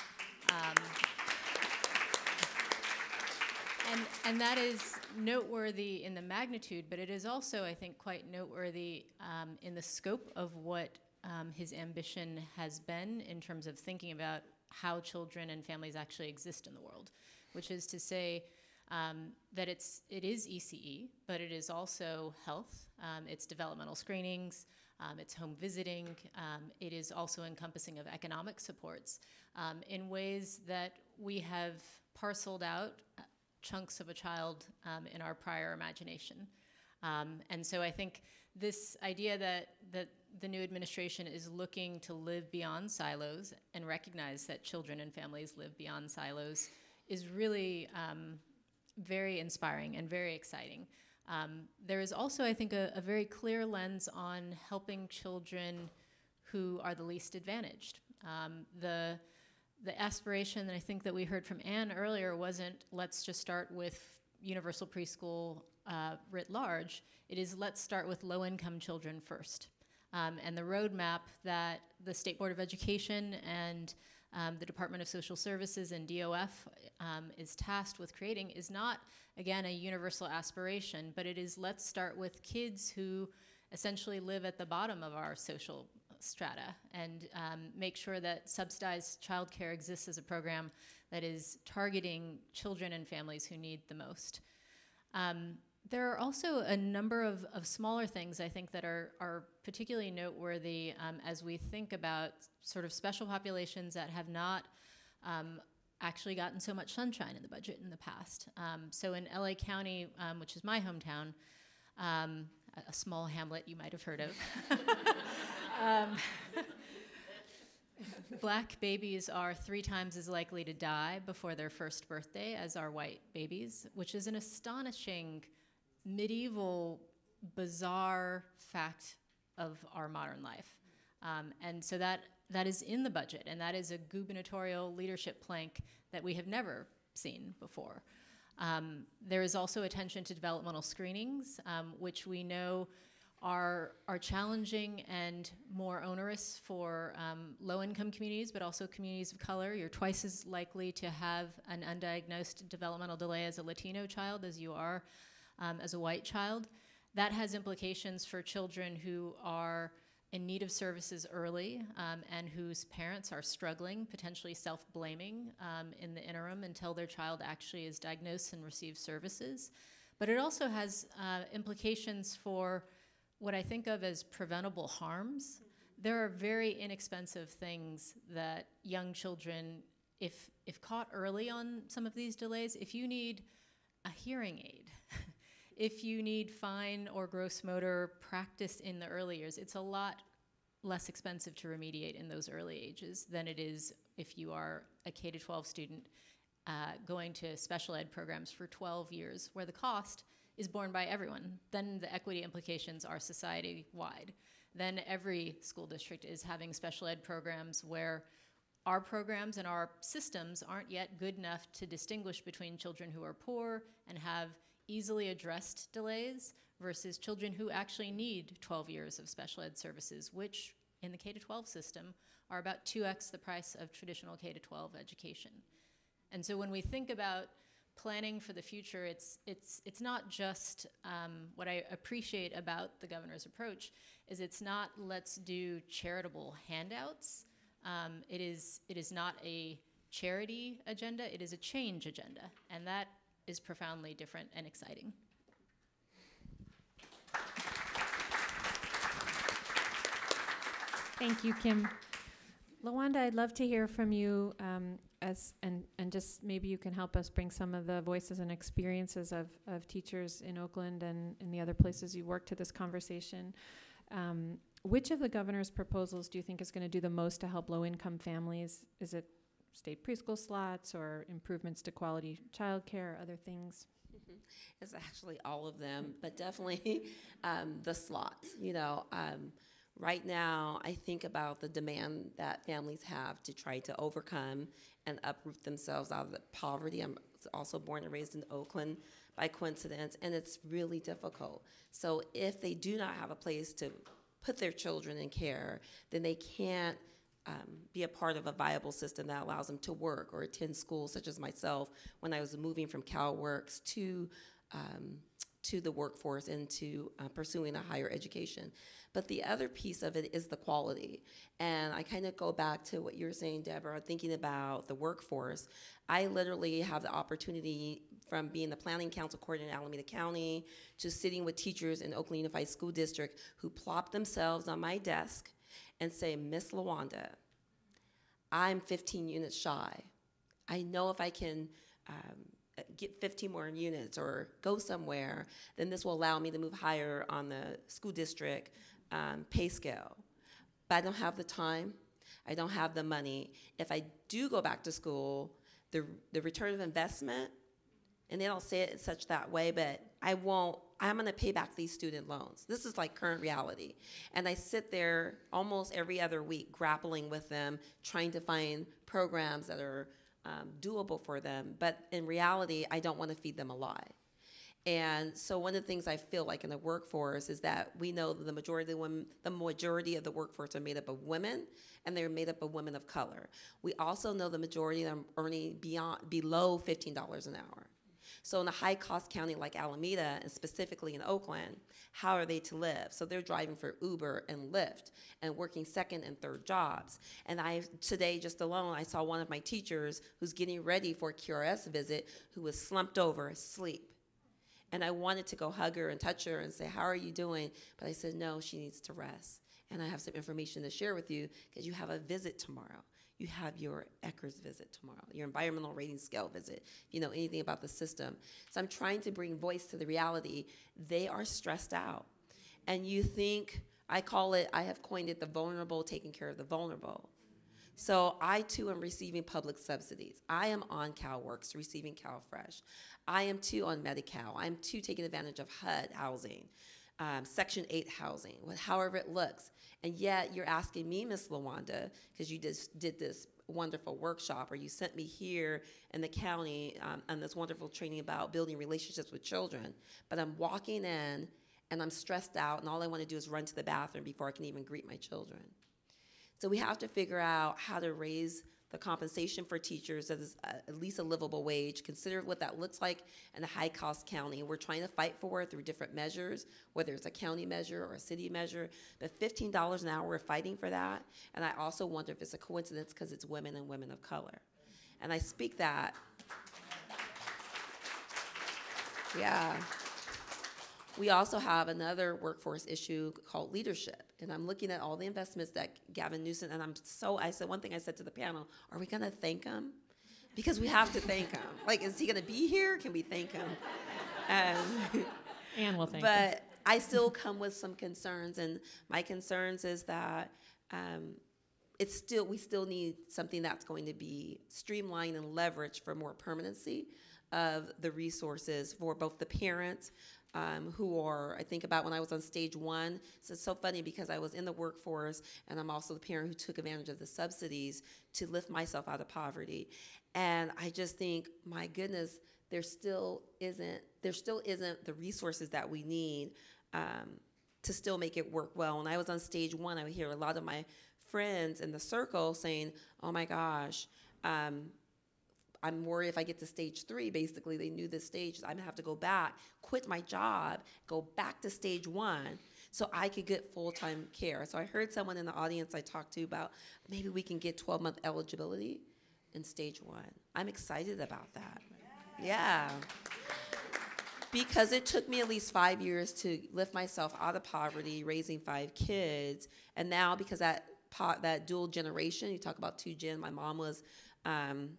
And, and that is noteworthy in the magnitude, but it is also, I think, quite noteworthy um, in the scope of what um, his ambition has been in terms of thinking about how children and families actually exist in the world, which is to say um, that it's it is ECE, but it is also health, um, it's developmental screenings, um, it's home visiting, um, it is also encompassing of economic supports in ways that we have parceled out uh, chunks of a child um, in our prior imagination. Um, and so I think this idea that, that the new administration is looking to live beyond silos and recognize that children and families live beyond silos is really um, very inspiring and very exciting. Um, there is also, I think, a, a very clear lens on helping children who are the least advantaged. Um, the the aspiration that I think that we heard from Ann earlier wasn't let's just start with universal preschool uh, writ large. It is let's start with low income children first. Um, and the roadmap that the State Board of Education and um, the Department of Social Services and DOF um, is tasked with creating is not, again, a universal aspiration, but it is let's start with kids who essentially live at the bottom of our social strata and um, make sure that subsidized childcare exists as a program that is targeting children and families who need the most. Um, there are also a number of, of smaller things I think that are, are particularly noteworthy um, as we think about sort of special populations that have not um, actually gotten so much sunshine in the budget in the past. Um, so in LA County, um, which is my hometown, um, a, small hamlet you might have heard of. Um, black babies are three times as likely to die before their first birthday as are white babies, which is an astonishing medieval, bizarre fact of our modern life. Um, and so that, that is in the budget, and that is a gubernatorial leadership plank that we have never seen before. Um, there is also attention to developmental screenings, um, which we know are, are challenging and more onerous for um, low income communities, but also communities of color. You're twice as likely to have an undiagnosed developmental delay as a Latino child as you are um, as a white child. That has implications for children who are in need of services early um, and whose parents are struggling, potentially self blaming um, in the interim until their child actually is diagnosed and receives services. But it also has uh, implications for what I think of as preventable harms. There are very inexpensive things that young children, if, if caught early on some of these delays, if you need a hearing aid, if you need fine or gross motor practice in the early years, it's a lot less expensive to remediate in those early ages than it is if you are a K 12 student uh, going to special ed programs for 12 years, where the cost is borne by everyone. Then the equity implications are society wide. Then every school district is having special ed programs where our programs and our systems aren't yet good enough to distinguish between children who are poor and have easily addressed delays versus children who actually need 12 years of special ed services, which in the K 12 system are about 2x the price of traditional K 12 education. And so when we think about planning for the future, it's, it's, it's not just um, what I appreciate about the governor's approach is it's not let's do charitable handouts. Um, it, is, it is not a charity agenda, it is a change agenda. And that is profoundly different and exciting. Thank you, Kim. Lawanda, I'd love to hear from you um, as and and just maybe you can help us bring some of the voices and experiences of, of teachers in Oakland and in the other places you work to this conversation. Um, which of the governor's proposals do you think is going to do the most to help low-income families? Is it state preschool slots or improvements to quality childcare, other things? It's actually all of them, but definitely um, the slots. You know, um, right now I think about the demand that families have to try to overcome and uproot themselves out of the poverty. I'm also born and raised in Oakland by coincidence, and it's really difficult. So if they do not have a place to put their children in care, then they can't um, be a part of a viable system that allows them to work or attend school, such as myself when I was moving from CalWorks to um, to the workforce and to uh, pursuing a higher education. But the other piece of it is the quality. And I kind of go back to what you were saying, Deborah, thinking about the workforce. I literally have the opportunity from being the planning council coordinator in Alameda County to sitting with teachers in Oakland Unified School District who plop themselves on my desk and say, Miss Lawanda, I'm 15 units shy. I know if I can um, get 15 more units or go somewhere, then this will allow me to move higher on the school district um, pay scale. But I don't have the time. I don't have the money. If I do go back to school, the, the return of investment, and they don't say it in such that way, but I won't, I'm gonna pay back these student loans. This is like current reality. And I sit there almost every other week grappling with them, trying to find programs that are um, doable for them. But in reality, I don't wanna feed them a lie. And so one of the things I feel like in the workforce is that we know that the majority of the women, the majority of the workforce are made up of women, and they're made up of women of color. We also know the majority of them earning beyond below fifteen dollars an hour. So in a high cost county like Alameda, and specifically in Oakland, how are they to live? So they're driving for Uber and Lyft and working second and third jobs. And I today just alone, I saw one of my teachers who's getting ready for a QRS visit who was slumped over asleep. And I wanted to go hug her and touch her and say, How are you doing? But I said, No, she needs to rest. And I have some information to share with you because you have a visit tomorrow. You have your ECERS visit tomorrow, your environmental rating scale visit, you know, anything about the system. So I'm trying to bring voice to the reality. They are stressed out. And you think, I call it, I have coined it the vulnerable taking care of the vulnerable. So I too am receiving public subsidies. I am on CalWorks receiving CalFresh. I am too on Medi-Cal. I'm too taking advantage of HUD housing, um, Section 8 housing, however it looks. And yet you're asking me, Miss Lawanda, because you just did this wonderful workshop or you sent me here in the county um, on this wonderful training about building relationships with children. But I'm walking in and I'm stressed out and all I want to do is run to the bathroom before I can even greet my children. So we have to figure out how to raise the compensation for teachers as uh, at least a livable wage. Consider what that looks like in a high cost county. We're trying to fight for it through different measures, whether it's a county measure or a city measure. But $15 an hour, we're fighting for that. And I also wonder if it's a coincidence because it's women and women of color. And I speak that. Yeah. We also have another workforce issue called leadership. And I'm looking at all the investments that Gavin Newsom, and I'm so, I said, one thing I said to the panel, are we gonna thank him? Because we have to thank him. Like, is he gonna be here? Can we thank him? Um, and we'll thank but you. I still come with some concerns, and my concerns is that um, it's still we still need something that's going to be streamlined and leveraged for more permanency of the resources for both the parents um, who are, I think about when I was on stage one. So it's so funny because I was in the workforce and I'm also the parent who took advantage of the subsidies to lift myself out of poverty. And I just think, my goodness, there still isn't, there still isn't the resources that we need um, to still make it work well. When I was on stage one, I would hear a lot of my friends in the circle saying, oh my gosh, um, I'm worried if I get to stage three, basically, they knew this stage, I'm gonna have to go back, quit my job, go back to stage one so I could get full time care. So I heard someone in the audience I talked to about maybe we can get 12 month eligibility in stage one. I'm excited about that. Yeah. Because it took me at least five years to lift myself out of poverty, raising five kids, and now because that that dual generation, you talk about two gen. My mom was um,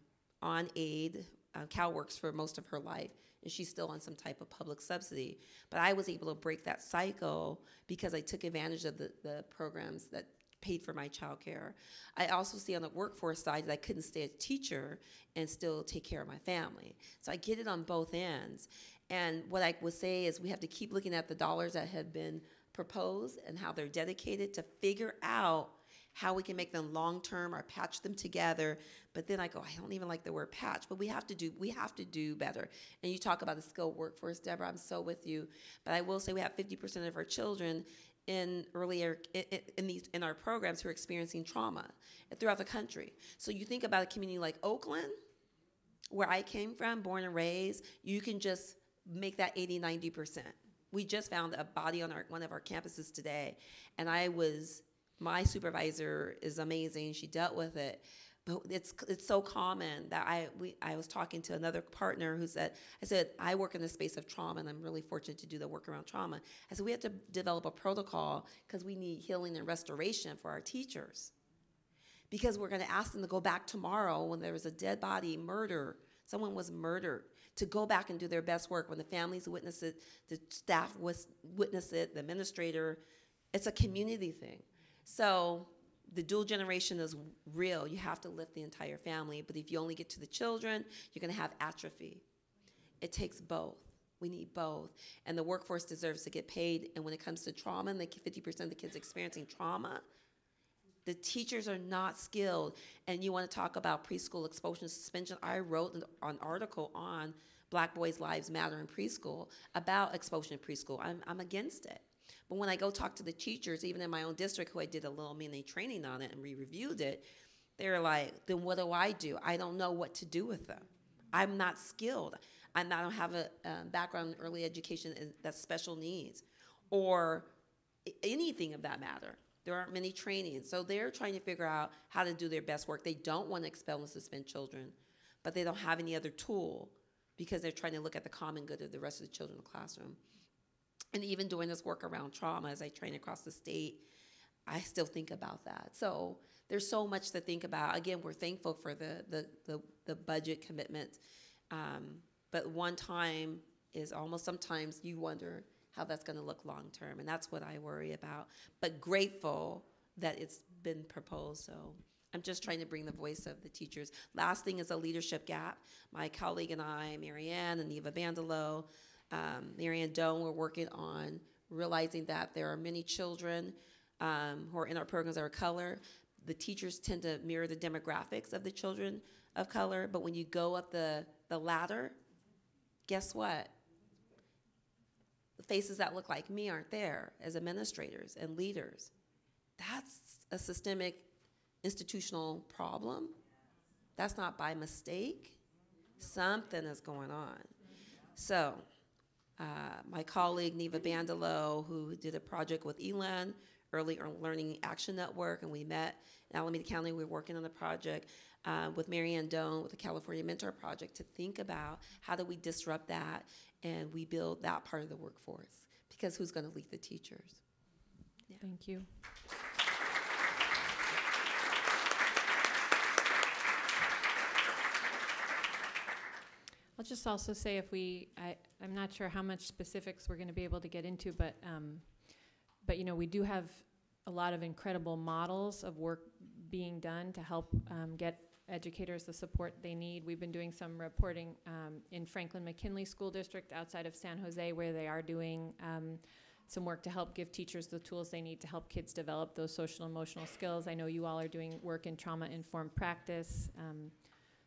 on aid, uh, CalWorks for most of her life, and she's still on some type of public subsidy. But I was able to break that cycle because I took advantage of the, the programs that paid for my childcare. I also see on the workforce side that I couldn't stay a teacher and still take care of my family. So I get it on both ends. And what I would say is we have to keep looking at the dollars that have been proposed and how they're dedicated to figure out how we can make them long term or patch them together. But then I go, I don't even like the word patch, but we have to do we have to do better. And you talk about the skilled workforce, Deborah, I'm so with you. But I will say we have 50% of our children in earlier in, in these in our programs who are experiencing trauma throughout the country. So you think about a community like Oakland, where I came from, born and raised, you can just make that 80, 90%. We just found a body on our, one of our campuses today, and I was, my supervisor is amazing. She dealt with it. But it's it's so common that I we I was talking to another partner who said I said I work in the space of trauma and I'm really fortunate to do the work around trauma. I said we have to develop a protocol because we need healing and restoration for our teachers because we're going to ask them to go back tomorrow when there was a dead body murder someone was murdered to go back and do their best work when the families witness it the staff was witness it the administrator it's a community thing so the dual generation is real you have to lift the entire family but if you only get to the children you're going to have atrophy it takes both we need both and the workforce deserves to get paid and when it comes to trauma and the 50% of the kids experiencing trauma the teachers are not skilled. And you want to talk about preschool expulsion suspension? I wrote an, an article on Black Boys' Lives Matter in preschool about expulsion in preschool. I'm, I'm against it. But when I go talk to the teachers, even in my own district, who I did a little mini training on it and we reviewed it, they're like, then what do I do? I don't know what to do with them. I'm not skilled. I'm, I don't have a background in early education that's special needs or anything of that matter. There aren't many trainings. So they're trying to figure out how to do their best work. They don't want to expel and suspend children, but they don't have any other tool because they're trying to look at the common good of the rest of the children in the classroom. And even doing this work around trauma as I train across the state, I still think about that. So there's so much to think about. Again, we're thankful for the, the, the, the budget commitment. Um, but one time is almost sometimes you wonder how that's going to look long term. And that's what I worry about. But grateful that it's been proposed. So I'm just trying to bring the voice of the teachers. Last thing is a leadership gap. My colleague and I, Marianne and Eva Bandelo, um, Marianne Doan, we're working on realizing that there are many children um, who are in our programs that are color. The teachers tend to mirror the demographics of the children of color, but when you go up the, the ladder, guess what? the faces that look like me aren't there as administrators and leaders. That's a systemic institutional problem. That's not by mistake. Something is going on. So, uh, my colleague Neva Bandelo, who did a project with ELAN, Early Learning Action Network, and we met in Alameda County. We were working on the project uh, with Marianne Doan with the California Mentor Project to think about how do we disrupt that and we build that part of the workforce because who's going to lead the teachers? Yeah. Thank you. I'll just also say if we, I, I'm not sure how much specifics we're going to be able to get into, but, um, but you know, we do have a lot of incredible models of work being done to help um, get educators the support they need. We've been doing some reporting um, in Franklin McKinley School District outside of San Jose, where they are doing um, some work to help give teachers the tools they need to help kids develop those social emotional skills. I know you all are doing work in trauma informed practice. Um,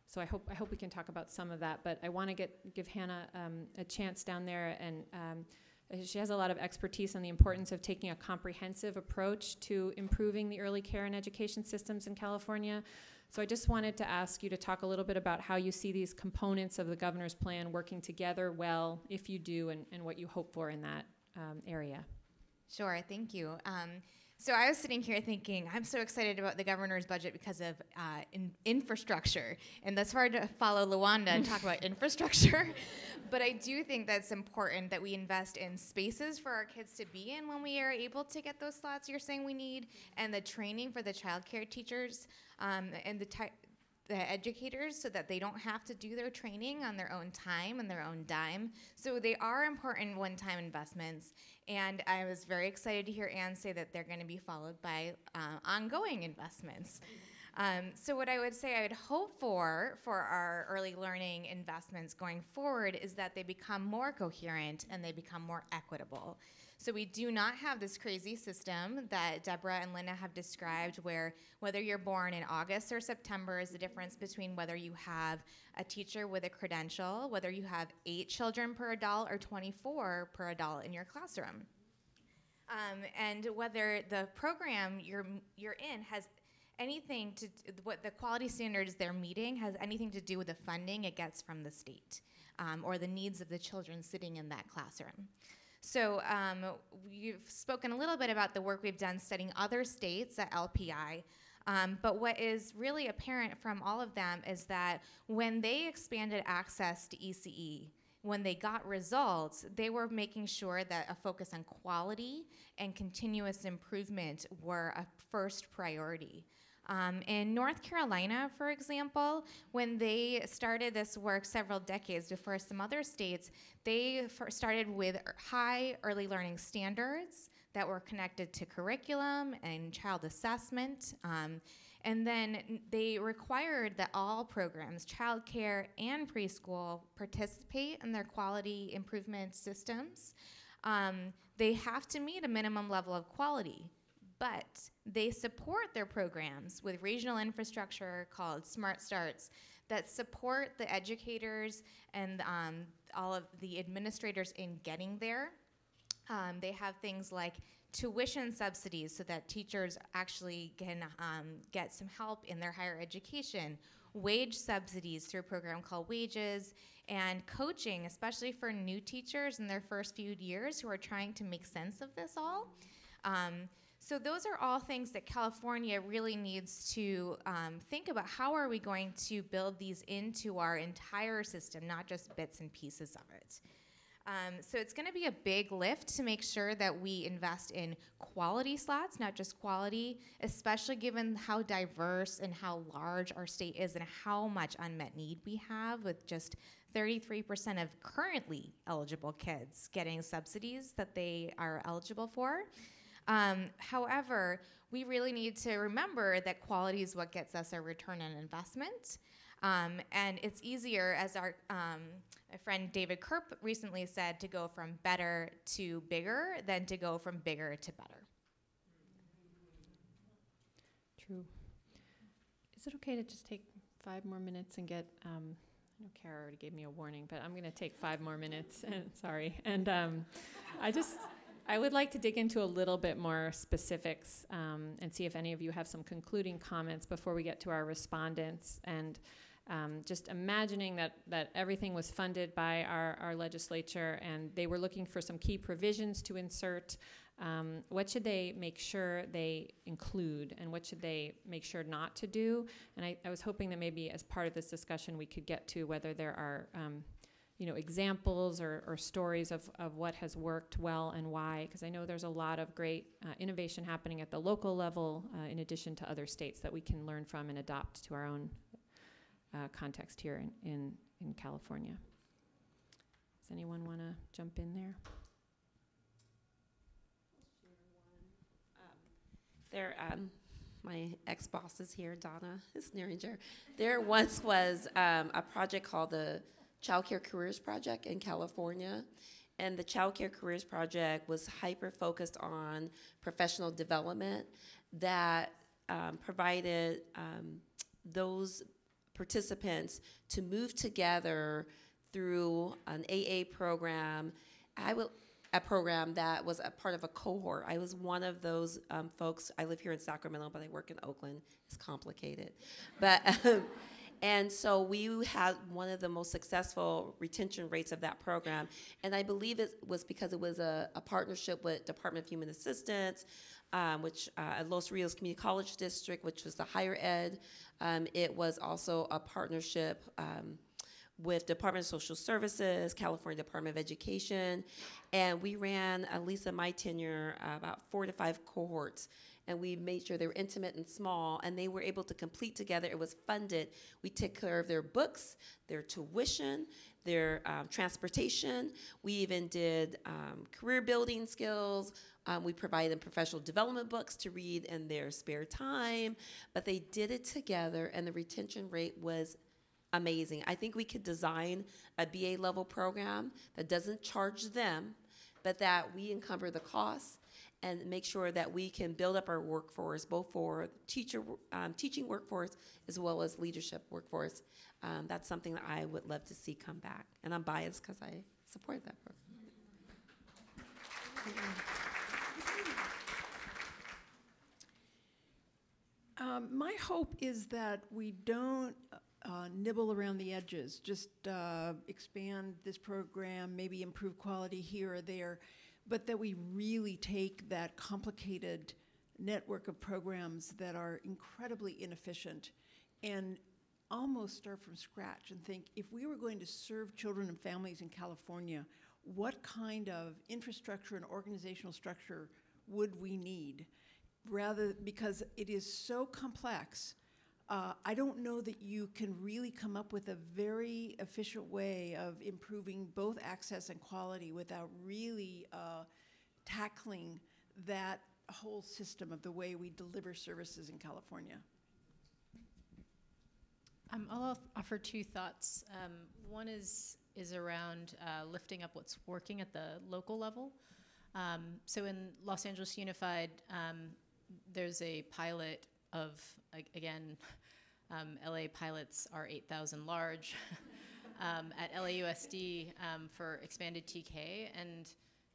so I hope I hope we can talk about some of that. But I want to get give Hannah um, a chance down there and. Um, she has a lot of expertise on the importance of taking a comprehensive approach to improving the early care and education systems in California. So I just wanted to ask you to talk a little bit about how you see these components of the governor's plan working together well, if you do, and, and what you hope for in that um, area. Sure, thank you. So I was sitting here thinking, I'm so excited about the governor's budget because of uh, in infrastructure, and that's hard to follow Lawanda and talk about infrastructure. But I do think that's important that we invest in spaces for our kids to be in when we are able to get those slots you're saying we need, and the training for the childcare teachers, um, and the the educators so that they don't have to do their training on their own time and their own dime. So they are important one time investments. And I was very excited to hear Ann say that they're going to be followed by uh, ongoing investments. Um, so what I would say I would hope for for our early learning investments going forward is that they become more coherent and they become more equitable. So we do not have this crazy system that Deborah and Linda have described where whether you're born in August or September is the difference between whether you have a teacher with a credential, whether you have eight children per adult or 24 per adult in your classroom. Um, and whether the program you're, you're in has anything to what the quality standards they're meeting has anything to do with the funding it gets from the state um, or the needs of the children sitting in that classroom. So um, we've spoken a little bit about the work we've done studying other states at LPI. Um, but what is really apparent from all of them is that when they expanded access to ECE, when they got results, they were making sure that a focus on quality and continuous improvement were a first priority. Um, in North Carolina, for example, when they started this work several decades before some other states, they started with high early learning standards that were connected to curriculum and child assessment. Um, and then they required that all programs, childcare and preschool, participate in their quality improvement systems. Um, they have to meet a minimum level of quality but they support their programs with regional infrastructure called Smart Starts that support the educators and um, all of the administrators in getting there. Um, they have things like tuition subsidies so that teachers actually can um, get some help in their higher education, wage subsidies through a program called Wages, and coaching, especially for new teachers in their first few years who are trying to make sense of this all. Um, so those are all things that California really needs to um, think about. How are we going to build these into our entire system, not just bits and pieces of it? Um, so it's going to be a big lift to make sure that we invest in quality slots, not just quality, especially given how diverse and how large our state is and how much unmet need we have with just 33% of currently eligible kids getting subsidies that they are eligible for. Um, however, we really need to remember that quality is what gets us a return on investment. Um, and it's easier, as our um, friend David Kirp recently said, to go from better to bigger than to go from bigger to better. True. Is it okay to just take five more minutes and get? Um, I know Cara already gave me a warning, but I'm going to take five more minutes. Sorry, and um, I just I would like to dig into a little bit more specifics um, and see if any of you have some concluding comments before we get to our respondents. And um, just imagining that, that everything was funded by our, our legislature and they were looking for some key provisions to insert. Um, what should they make sure they include and what should they make sure not to do? And I, I was hoping that maybe as part of this discussion we could get to whether there are um, you know, examples or, or stories of, of what has worked well and why, because I know there's a lot of great uh, innovation happening at the local level, uh, in addition to other states that we can learn from and adopt to our own uh, context here in, in, in California. Does anyone want to jump in there? There, um, my ex-boss is here, Donna Sneeringer. There once was um, a project called the Child Care Careers Project in California. And the Child Care Careers Project was hyper focused on professional development that um, provided um, those participants to move together through an AA program. I will a program that was a part of a cohort. I was one of those um, folks. I live here in Sacramento, but I work in Oakland. It's complicated, but. And so we had one of the most successful retention rates of that program. And I believe it was because it was a, a partnership with Department of Human Assistance, um, which uh, Los Rios Community College District, which was the higher ed. Um, it was also a partnership um, with Department of Social Services, California Department of Education, and we ran, at least in my tenure, uh, about four to five cohorts and we made sure they were intimate and small, and they were able to complete together. It was funded. We took care of their books, their tuition, their um, transportation. We even did um, career building skills. Um, we provided them professional development books to read in their spare time, but they did it together, and the retention rate was amazing. I think we could design a BA level program that doesn't charge them, but that we encumber the costs and make sure that we can build up our workforce, both for teacher um, teaching workforce as well as leadership workforce. Um, that's something that I would love to see come back, and I'm biased because I support that program. Um, my hope is that we don't uh, nibble around the edges, just uh, expand this program, maybe improve quality here or there, but that we really take that complicated network of programs that are incredibly inefficient and almost start from scratch and think if we were going to serve children and families in California, what kind of infrastructure and organizational structure would we need? Rather, because it is so complex, uh, I don't know that you can really come up with a very efficient way of improving both access and quality without really uh, tackling that whole system of the way we deliver services in California. Um, I'll offer two thoughts. Um, one is is around uh, lifting up what's working at the local level. Um, so in Los Angeles Unified, um, there's a pilot of again, um, LA pilots are 8,000 large. um, at LAUSD um, for expanded TK, and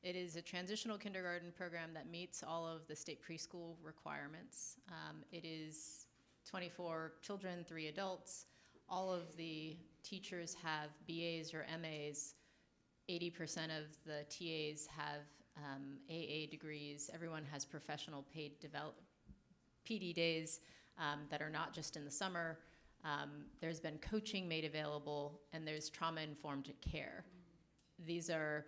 it is a transitional kindergarten program that meets all of the state preschool requirements. Um, it is 24 children, three adults. All of the teachers have BAs or MAs. 80% of the TAs have um, AA degrees. Everyone has professional paid develop PD days um, that are not just in the summer. Um, there's been coaching made available, and there's trauma informed care. These are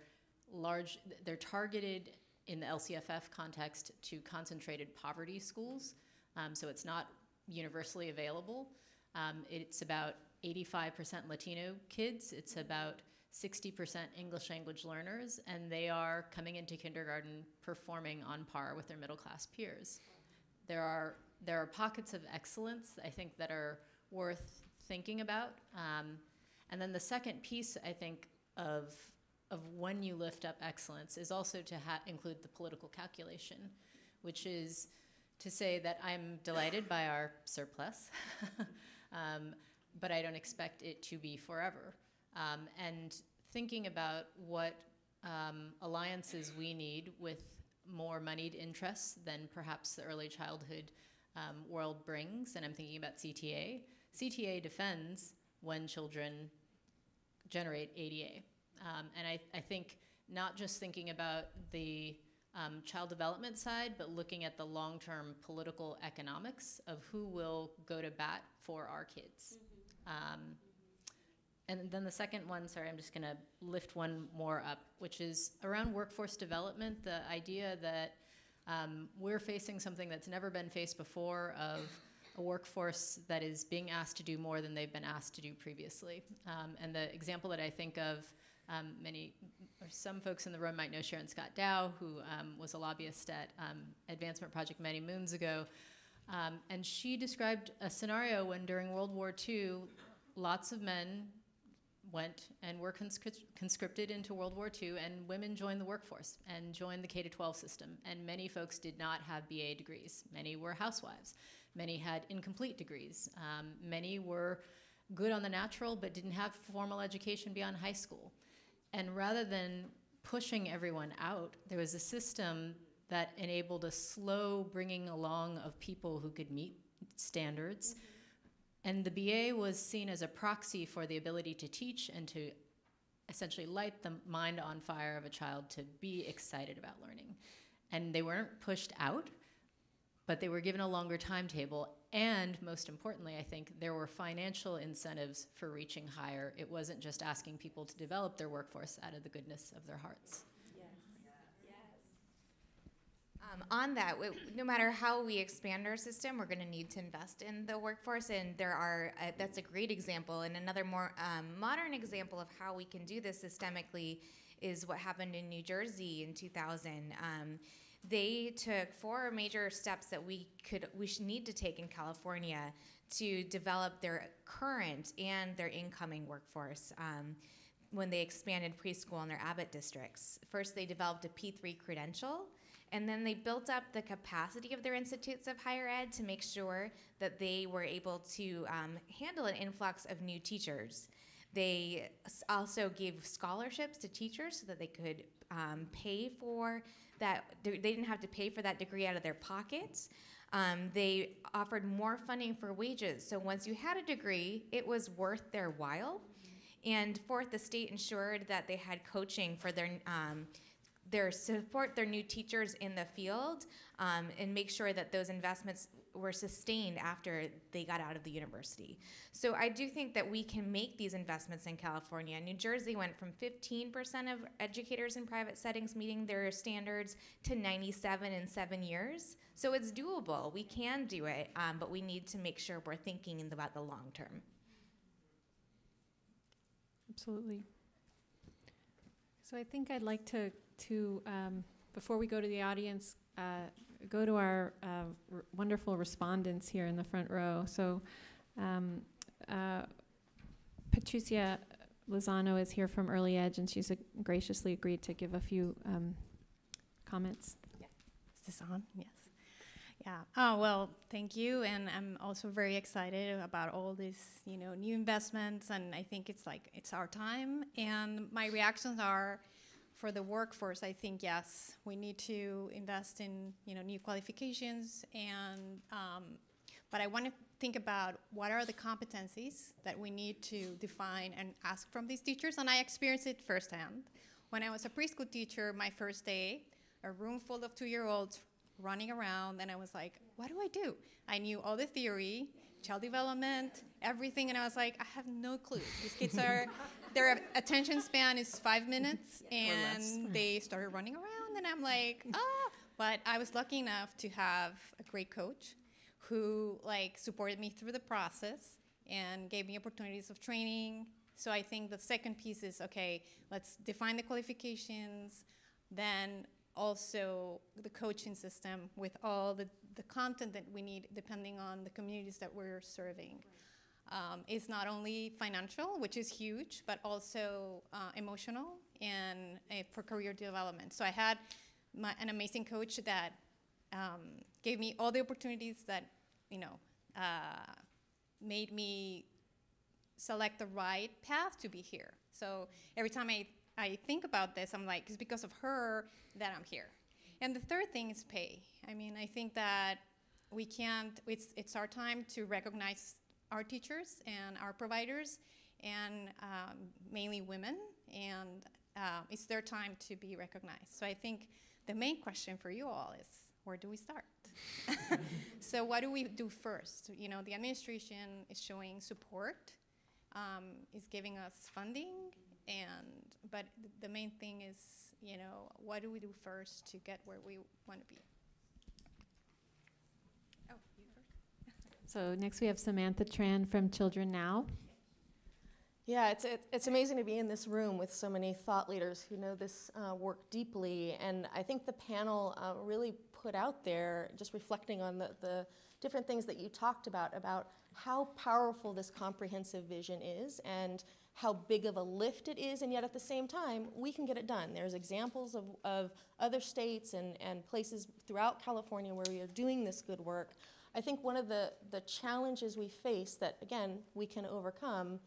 large, they're targeted in the LCFF context to concentrated poverty schools. Um, so it's not universally available. Um, it's about 85% Latino kids, it's about 60% English language learners, and they are coming into kindergarten performing on par with their middle class peers. There are, there are pockets of excellence, I think, that are worth thinking about. Um, and then the second piece, I think, of, of when you lift up excellence is also to include the political calculation, which is to say that I'm delighted by our surplus, um, but I don't expect it to be forever. Um, and thinking about what um, alliances we need with more moneyed interests than perhaps the early childhood um, world brings, and I'm thinking about CTA. CTA defends when children generate ADA. Um, and I, I think not just thinking about the um, child development side, but looking at the long term political economics of who will go to bat for our kids. Um, and then the second one, sorry, I'm just going to lift one more up, which is around workforce development. The idea that um, we're facing something that's never been faced before of a workforce that is being asked to do more than they've been asked to do previously. Um, and the example that I think of, um, many or some folks in the room might know Sharon Scott Dow, who um, was a lobbyist at um, Advancement Project many moons ago. Um, and she described a scenario when during World War II, lots of men went and were conscripted into World War II, and women joined the workforce and joined the K 12 system. And many folks did not have BA degrees. Many were housewives. Many had incomplete degrees. Um, many were good on the natural but didn't have formal education beyond high school. And rather than pushing everyone out, there was a system that enabled a slow bringing along of people who could meet standards. And the BA was seen as a proxy for the ability to teach and to essentially light the mind on fire of a child to be excited about learning. And they weren't pushed out, but they were given a longer timetable. And most importantly, I think there were financial incentives for reaching higher. It wasn't just asking people to develop their workforce out of the goodness of their hearts. Um, on that, no matter how we expand our system, we're going to need to invest in the workforce, and there are. Uh, that's a great example, and another more um, modern example of how we can do this systemically is what happened in New Jersey in 2000. Um, they took four major steps that we could we should need to take in California to develop their current and their incoming workforce. Um, when they expanded preschool in their Abbott districts, first they developed a P3 credential, and then they built up the capacity of their institutes of higher ed to make sure that they were able to um, handle an influx of new teachers. They also gave scholarships to teachers so that they could um, pay for that. They didn't have to pay for that degree out of their pockets. Um, they offered more funding for wages. So once you had a degree, it was worth their while. And fourth, the state ensured that they had coaching for their um, their support their new teachers in the field um, and make sure that those investments were sustained after they got out of the university. So I do think that we can make these investments in California. New Jersey went from 15% of educators in private settings meeting their standards to 97 in seven years. So it's doable. We can do it, um, but we need to make sure we're thinking about the long term. Absolutely. So I think I'd like to, to um, before we go to the audience, uh, go to our uh, wonderful respondents here in the front row. So um, uh, Patricia Lozano is here from Early Edge, and she's graciously agreed to give a few um, comments. Is this on? Yes. Yeah. Oh, well, thank you. And I'm also very excited about all these, you know, new investments. And I think it's like, it's our time. And my reactions are for the workforce, I think, yes, we need to invest in, you know, new qualifications. And, um, but I want to think about what are the competencies that we need to define and ask from these teachers. And I experienced it firsthand. When I was a preschool teacher, my first day, a room full of two-year-olds running around, and I was like, what do I do? I knew all the theory, child development, everything, and I was like, I have no clue. These kids are, their attention span is five minutes, and they started running around, and I'm like, oh. But I was lucky enough to have a great coach who like supported me through the process and gave me opportunities of training. So I think the second piece is okay, let's define the qualifications, then also the coaching system with all the, the content that we need depending on the communities that we're serving. Um, is not only financial, which is huge, but also uh, emotional and uh, for career development. So I had my, an amazing coach that um, gave me all the opportunities that you know uh, made me select the right path to be here. So every time I, I think about this, I'm like, it's because of her that I'm here. And the third thing is pay. I mean, I think that we can't, it's, it's our time to recognize our teachers and our providers, and um, mainly women, and um, it's their time to be recognized. So I think the main question for you all is where do we start? so what do we do first? You know, the administration is showing support, um, is giving us funding, and but th- the main thing is, you know, what do we do first to get where we want to be? Oh, you first. So next we have Samantha Tran from Children Now. Yeah, it's, it, it's amazing to be in this room with so many thought leaders who know this uh, work deeply. And I think the panel uh, really put out there, just reflecting on the, the different things that you talked about, about how powerful this comprehensive vision is and how big of a lift it is. And yet at the same time, we can get it done. There's examples of, of other states and, and places throughout California where we are doing this good work. I think one of the, the challenges we face that, again, we can overcome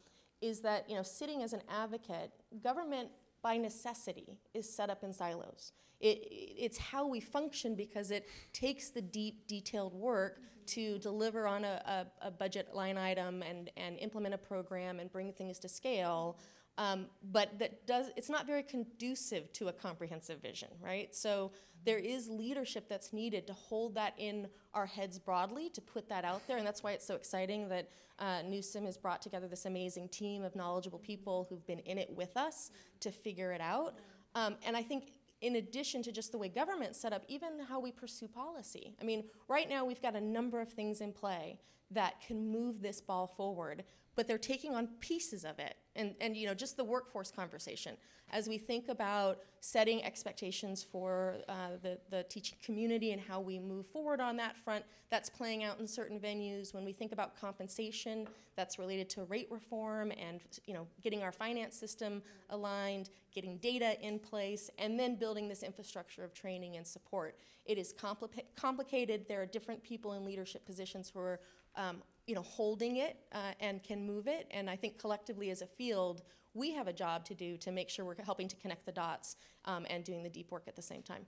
is that you know sitting as an advocate government by necessity is set up in silos. It, it's how we function because it takes the deep detailed work mm-hmm. to deliver on a, a, a budget line item and, and implement a program and bring things to scale um, but that does it's not very conducive to a comprehensive vision right so there is leadership that's needed to hold that in our heads broadly to put that out there and that's why it's so exciting that uh, newsom has brought together this amazing team of knowledgeable people who've been in it with us to figure it out um, and i think in addition to just the way government's set up, even how we pursue policy. I mean, right now we've got a number of things in play that can move this ball forward, but they're taking on pieces of it. And, and you know, just the workforce conversation. As we think about setting expectations for uh, the, the teaching community and how we move forward on that front, that's playing out in certain venues. When we think about compensation, that's related to rate reform and you know, getting our finance system aligned, getting data in place, and then building this infrastructure of training and support. It is compli- complicated. There are different people in leadership positions who are um, you know, holding it uh, and can move it. And I think collectively as a field, we have a job to do to make sure we're helping to connect the dots um, and doing the deep work at the same time.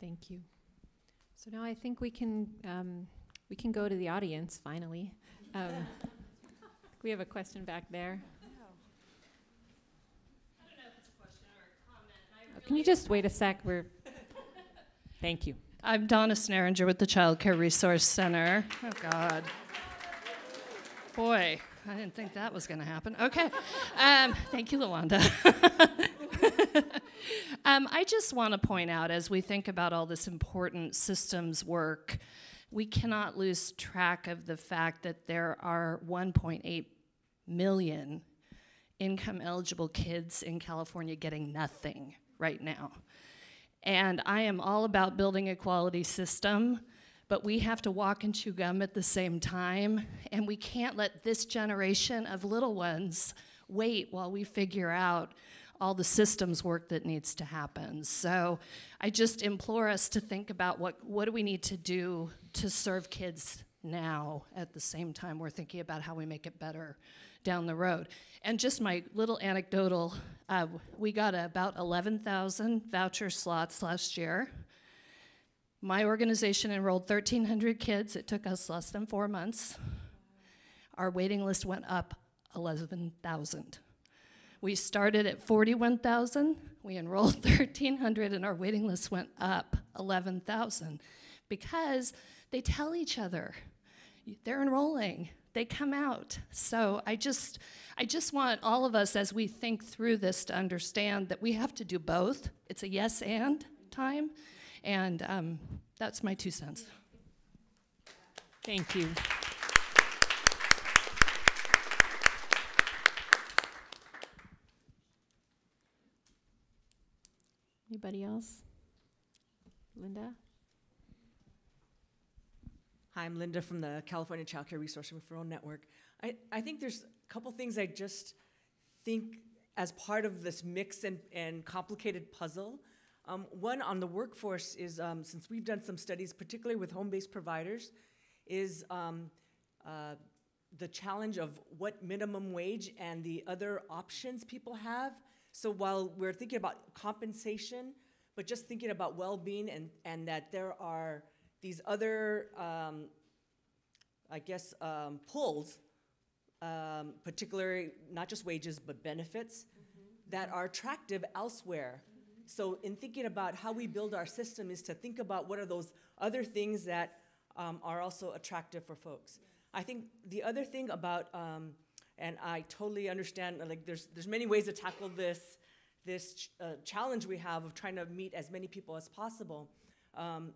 Thank you. So now I think we can um, we can go to the audience finally. Um, we have a question back there. Can you just wait a sec? We're thank you. I'm Donna Sneeringer with the Child Care Resource Center. Oh, God. Boy, I didn't think that was going to happen. Okay. Um, thank you, Lawanda. um, I just want to point out as we think about all this important systems work, we cannot lose track of the fact that there are 1.8 million income eligible kids in California getting nothing right now. And I am all about building a quality system, but we have to walk and chew gum at the same time. And we can't let this generation of little ones wait while we figure out all the systems work that needs to happen. So I just implore us to think about what, what do we need to do to serve kids now at the same time we're thinking about how we make it better down the road. And just my little anecdotal, uh, we got about 11,000 voucher slots last year. My organization enrolled 1,300 kids. It took us less than four months. Our waiting list went up 11,000. We started at 41,000. We enrolled 1,300, and our waiting list went up 11,000 because they tell each other they're enrolling they come out so i just i just want all of us as we think through this to understand that we have to do both it's a yes and time and um, that's my two cents Thank you. Anybody else? Linda? Hi, I'm Linda from the California Child Care Resource and Referral Network. I, I think there's a couple things I just think as part of this mix and, and complicated puzzle. Um, one on the workforce is um, since we've done some studies, particularly with home based providers, is um, uh, the challenge of what minimum wage and the other options people have. So while we're thinking about compensation, but just thinking about well being and, and that there are these other, um, I guess, um, pulls, um, particularly not just wages but benefits, that are attractive elsewhere. So, in thinking about how we build our system, is to think about what are those other things that um, are also attractive for folks. I think the other thing about, um, and I totally understand, like there's there's many ways to tackle this this ch- uh, challenge we have of trying to meet as many people as possible. Um,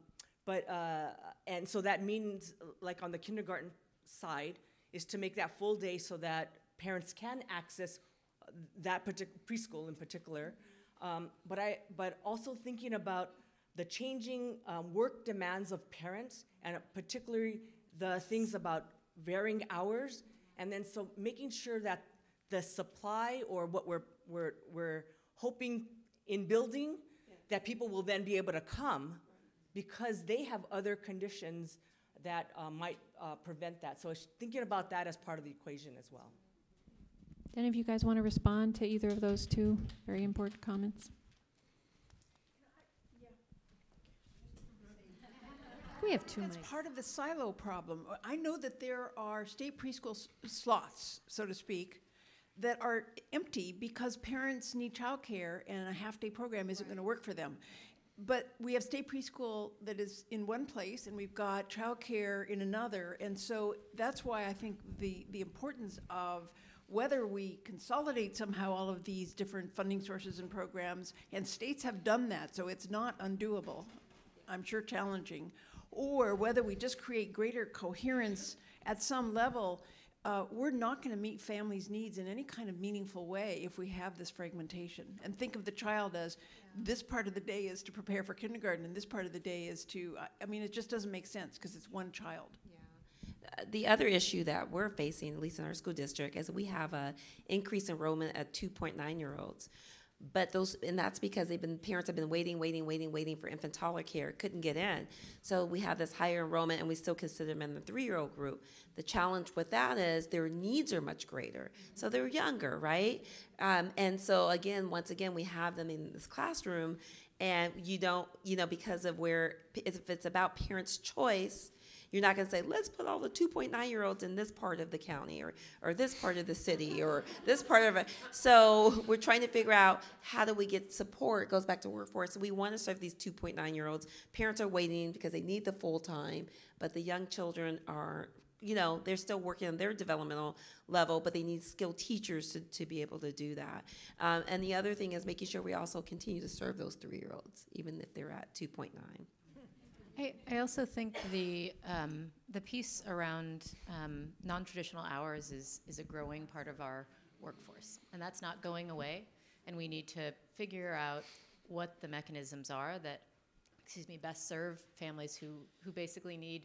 but uh, and so that means, like on the kindergarten side, is to make that full day so that parents can access uh, that particular preschool in particular. Um, but I, but also thinking about the changing um, work demands of parents, and particularly the things about varying hours, and then so making sure that the supply or what we're we're we're hoping in building, that people will then be able to come because they have other conditions that uh, might uh, prevent that. So thinking about that as part of the equation as well. Do any of you guys want to respond to either of those two very important comments? We have two That's mics. part of the silo problem. I know that there are state preschool s- slots, so to speak, that are empty because parents need childcare and a half-day program isn't going to work for them. But we have state preschool that is in one place and we've got childcare in another. And so that's why I think the, the importance of whether we consolidate somehow all of these different funding sources and programs, and states have done that, so it's not undoable, I'm sure challenging, or whether we just create greater coherence at some level, uh, we're not going to meet families' needs in any kind of meaningful way if we have this fragmentation. And think of the child as this part of the day is to prepare for kindergarten, and this part of the day is to, I- I mean, it just doesn't make sense because it's one child. Uh, The other issue that we're facing, at least in our school district, is we have a increased enrollment at 2.9 year olds. But those, and that's because they've been, parents have been waiting, waiting, waiting, waiting for infant toddler care, couldn't get in. So we have this higher enrollment and we still consider them in the three-year-old group. The challenge with that is their needs are much greater. So they're younger, right? Um, and so again, once again, we have them in this classroom and you don't, you know, because of where, if it's about parents' choice, you're not going to say, let's put all the 2.9 year olds in this part of the county or, or this part of the city or this part of it. So we're trying to figure out how do we get support. It goes back to workforce. We want to serve these 2.9 year olds. Parents are waiting because they need the full time, but the young children are, you know, they're still working on their developmental level, but they need skilled teachers to, to be able to do that. Um, and the other thing is making sure we also continue to serve those three year olds, even if they're at 2.9. I, I also think the um, the piece around um, non-traditional hours is is a growing part of our workforce, and that's not going away. And we need to figure out what the mechanisms are that, excuse me, best serve families who who basically need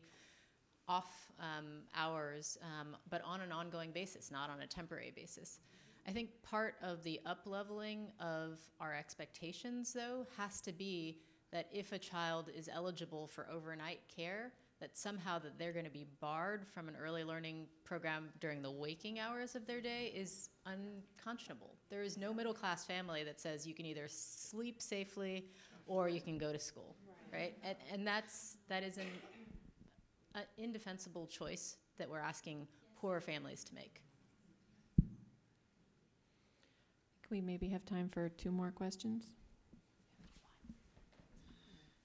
off um, hours, um, but on an ongoing basis, not on a temporary basis. I think part of the upleveling of our expectations, though, has to be that if a child is eligible for overnight care, that somehow that they're going to be barred from an early learning program during the waking hours of their day is unconscionable. There is no middle class family that says you can either sleep safely or you can go to school, right? And, and that's that is an, an indefensible choice that we're asking poor families to make. Can we maybe have time for two more questions?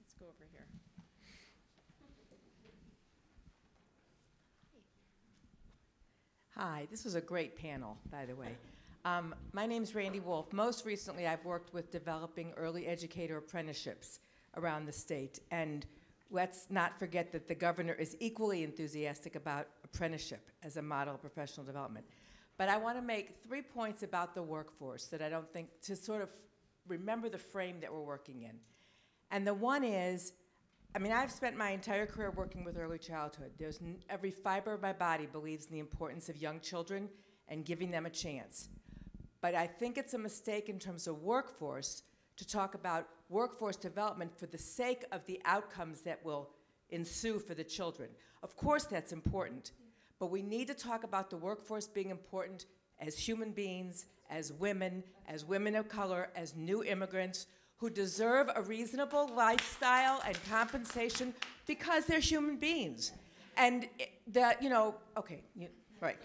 Let's go over here. Hi, this was a great panel, by the way. Um, my is Randy Wolf. Most recently, I've worked with developing early educator apprenticeships around the state. And let's not forget that the governor is equally enthusiastic about apprenticeship as a model of professional development. But I want to make three points about the workforce that I don't think, to sort of remember the frame that we're working in. And the one is, I mean, I've spent my entire career working with early childhood. There's every fiber of my body believes in the importance of young children and giving them a chance. But I think it's a mistake in terms of workforce to talk about workforce development for the sake of the outcomes that will ensue for the children. Of course, that's important, but we need to talk about the workforce being important as human beings, as women, as women of color, as new immigrants who deserve a reasonable lifestyle and compensation because they're human beings. And that, you know, okay, you, right.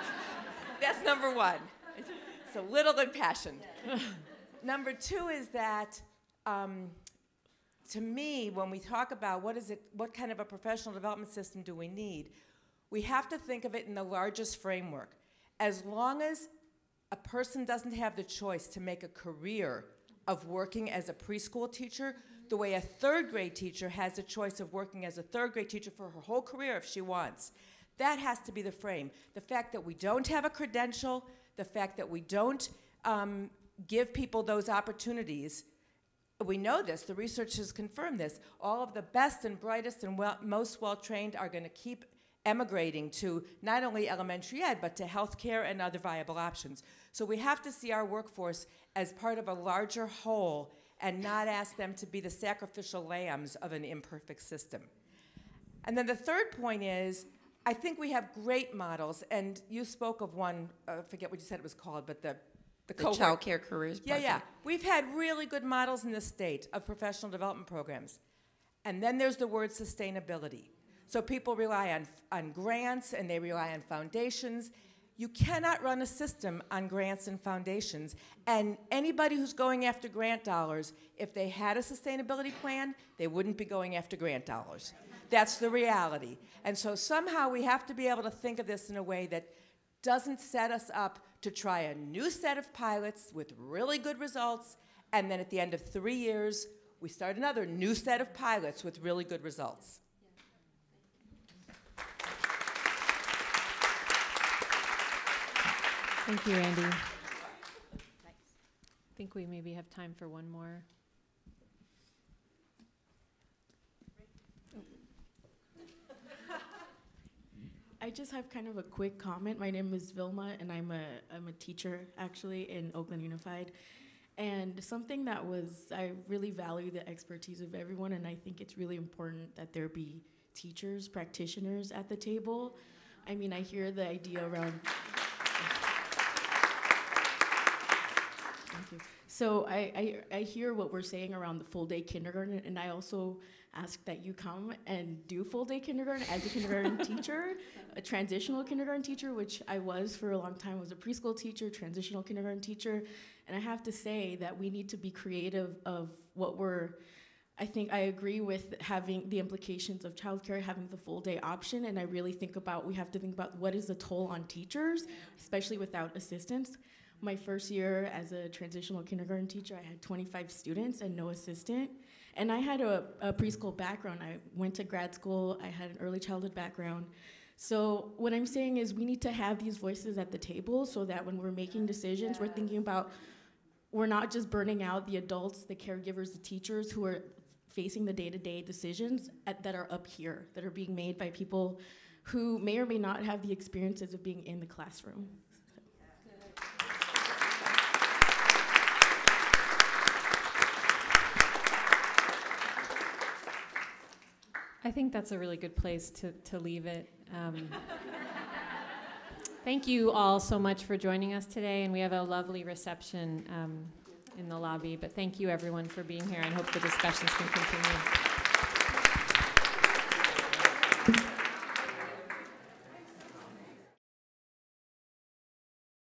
That's number one. It's a little impassioned. number two is that, um, to me, when we talk about what is it, what kind of a professional development system do we need, we have to think of it in the largest framework. As long as a person doesn't have the choice to make a career of working as a preschool teacher, the way a third grade teacher has a choice of working as a third grade teacher for her whole career if she wants. That has to be the frame. The fact that we don't have a credential, the fact that we don't um, give people those opportunities. We know this, the research has confirmed this. All of the best and brightest and well, most well trained are going to keep emigrating to not only elementary ed, but to healthcare and other viable options. So we have to see our workforce as part of a larger whole and not ask them to be the sacrificial lambs of an imperfect system. And then the third point is, I think we have great models, and you spoke of one, uh, I forget what you said it was called, but the the, The Child Care Careers Yeah, yeah. Project. We've had really good models in the state of professional development programs. And then there's the word sustainability. So people rely on, on grants and they rely on foundations. You cannot run a system on grants and foundations. And anybody who's going after grant dollars, if they had a sustainability plan, they wouldn't be going after grant dollars. That's the reality. And so somehow we have to be able to think of this in a way that doesn't set us up to try a new set of pilots with really good results, and then at the end of three years, we start another new set of pilots with really good results. Thank you, Andy. I think we maybe have time for one more. I just have kind of a quick comment. My name is Vilma, and I'm a I'm a teacher actually in Oakland Unified. And something that was I really value the expertise of everyone, and I think it's really important that there be teachers, practitioners at the table. I mean, I hear the idea around. Thank you. So I, I, I hear what we're saying around the full day kindergarten, and I also ask that you come and do full day kindergarten as a kindergarten teacher, a transitional kindergarten teacher, which I was for a long time, was a preschool teacher, transitional kindergarten teacher, and I have to say that we need to be creative of what we're. I think I agree with having the implications of childcare, having the full day option, and I really think about we have to think about what is the toll on teachers, especially without assistance. My first year as a transitional kindergarten teacher, I had 25 students and no assistant. And I had a, a preschool background. I went to grad school, I had an early childhood background. So, what I'm saying is, we need to have these voices at the table so that when we're making decisions, we're thinking about we're not just burning out the adults, the caregivers, the teachers who are facing the day to day decisions at, that are up here, that are being made by people who may or may not have the experiences of being in the classroom. I think that's a really good place to, to leave it. Um, thank you all so much for joining us today, and we have a lovely reception um, in the lobby. But thank you everyone for being here, and hope the discussions can continue.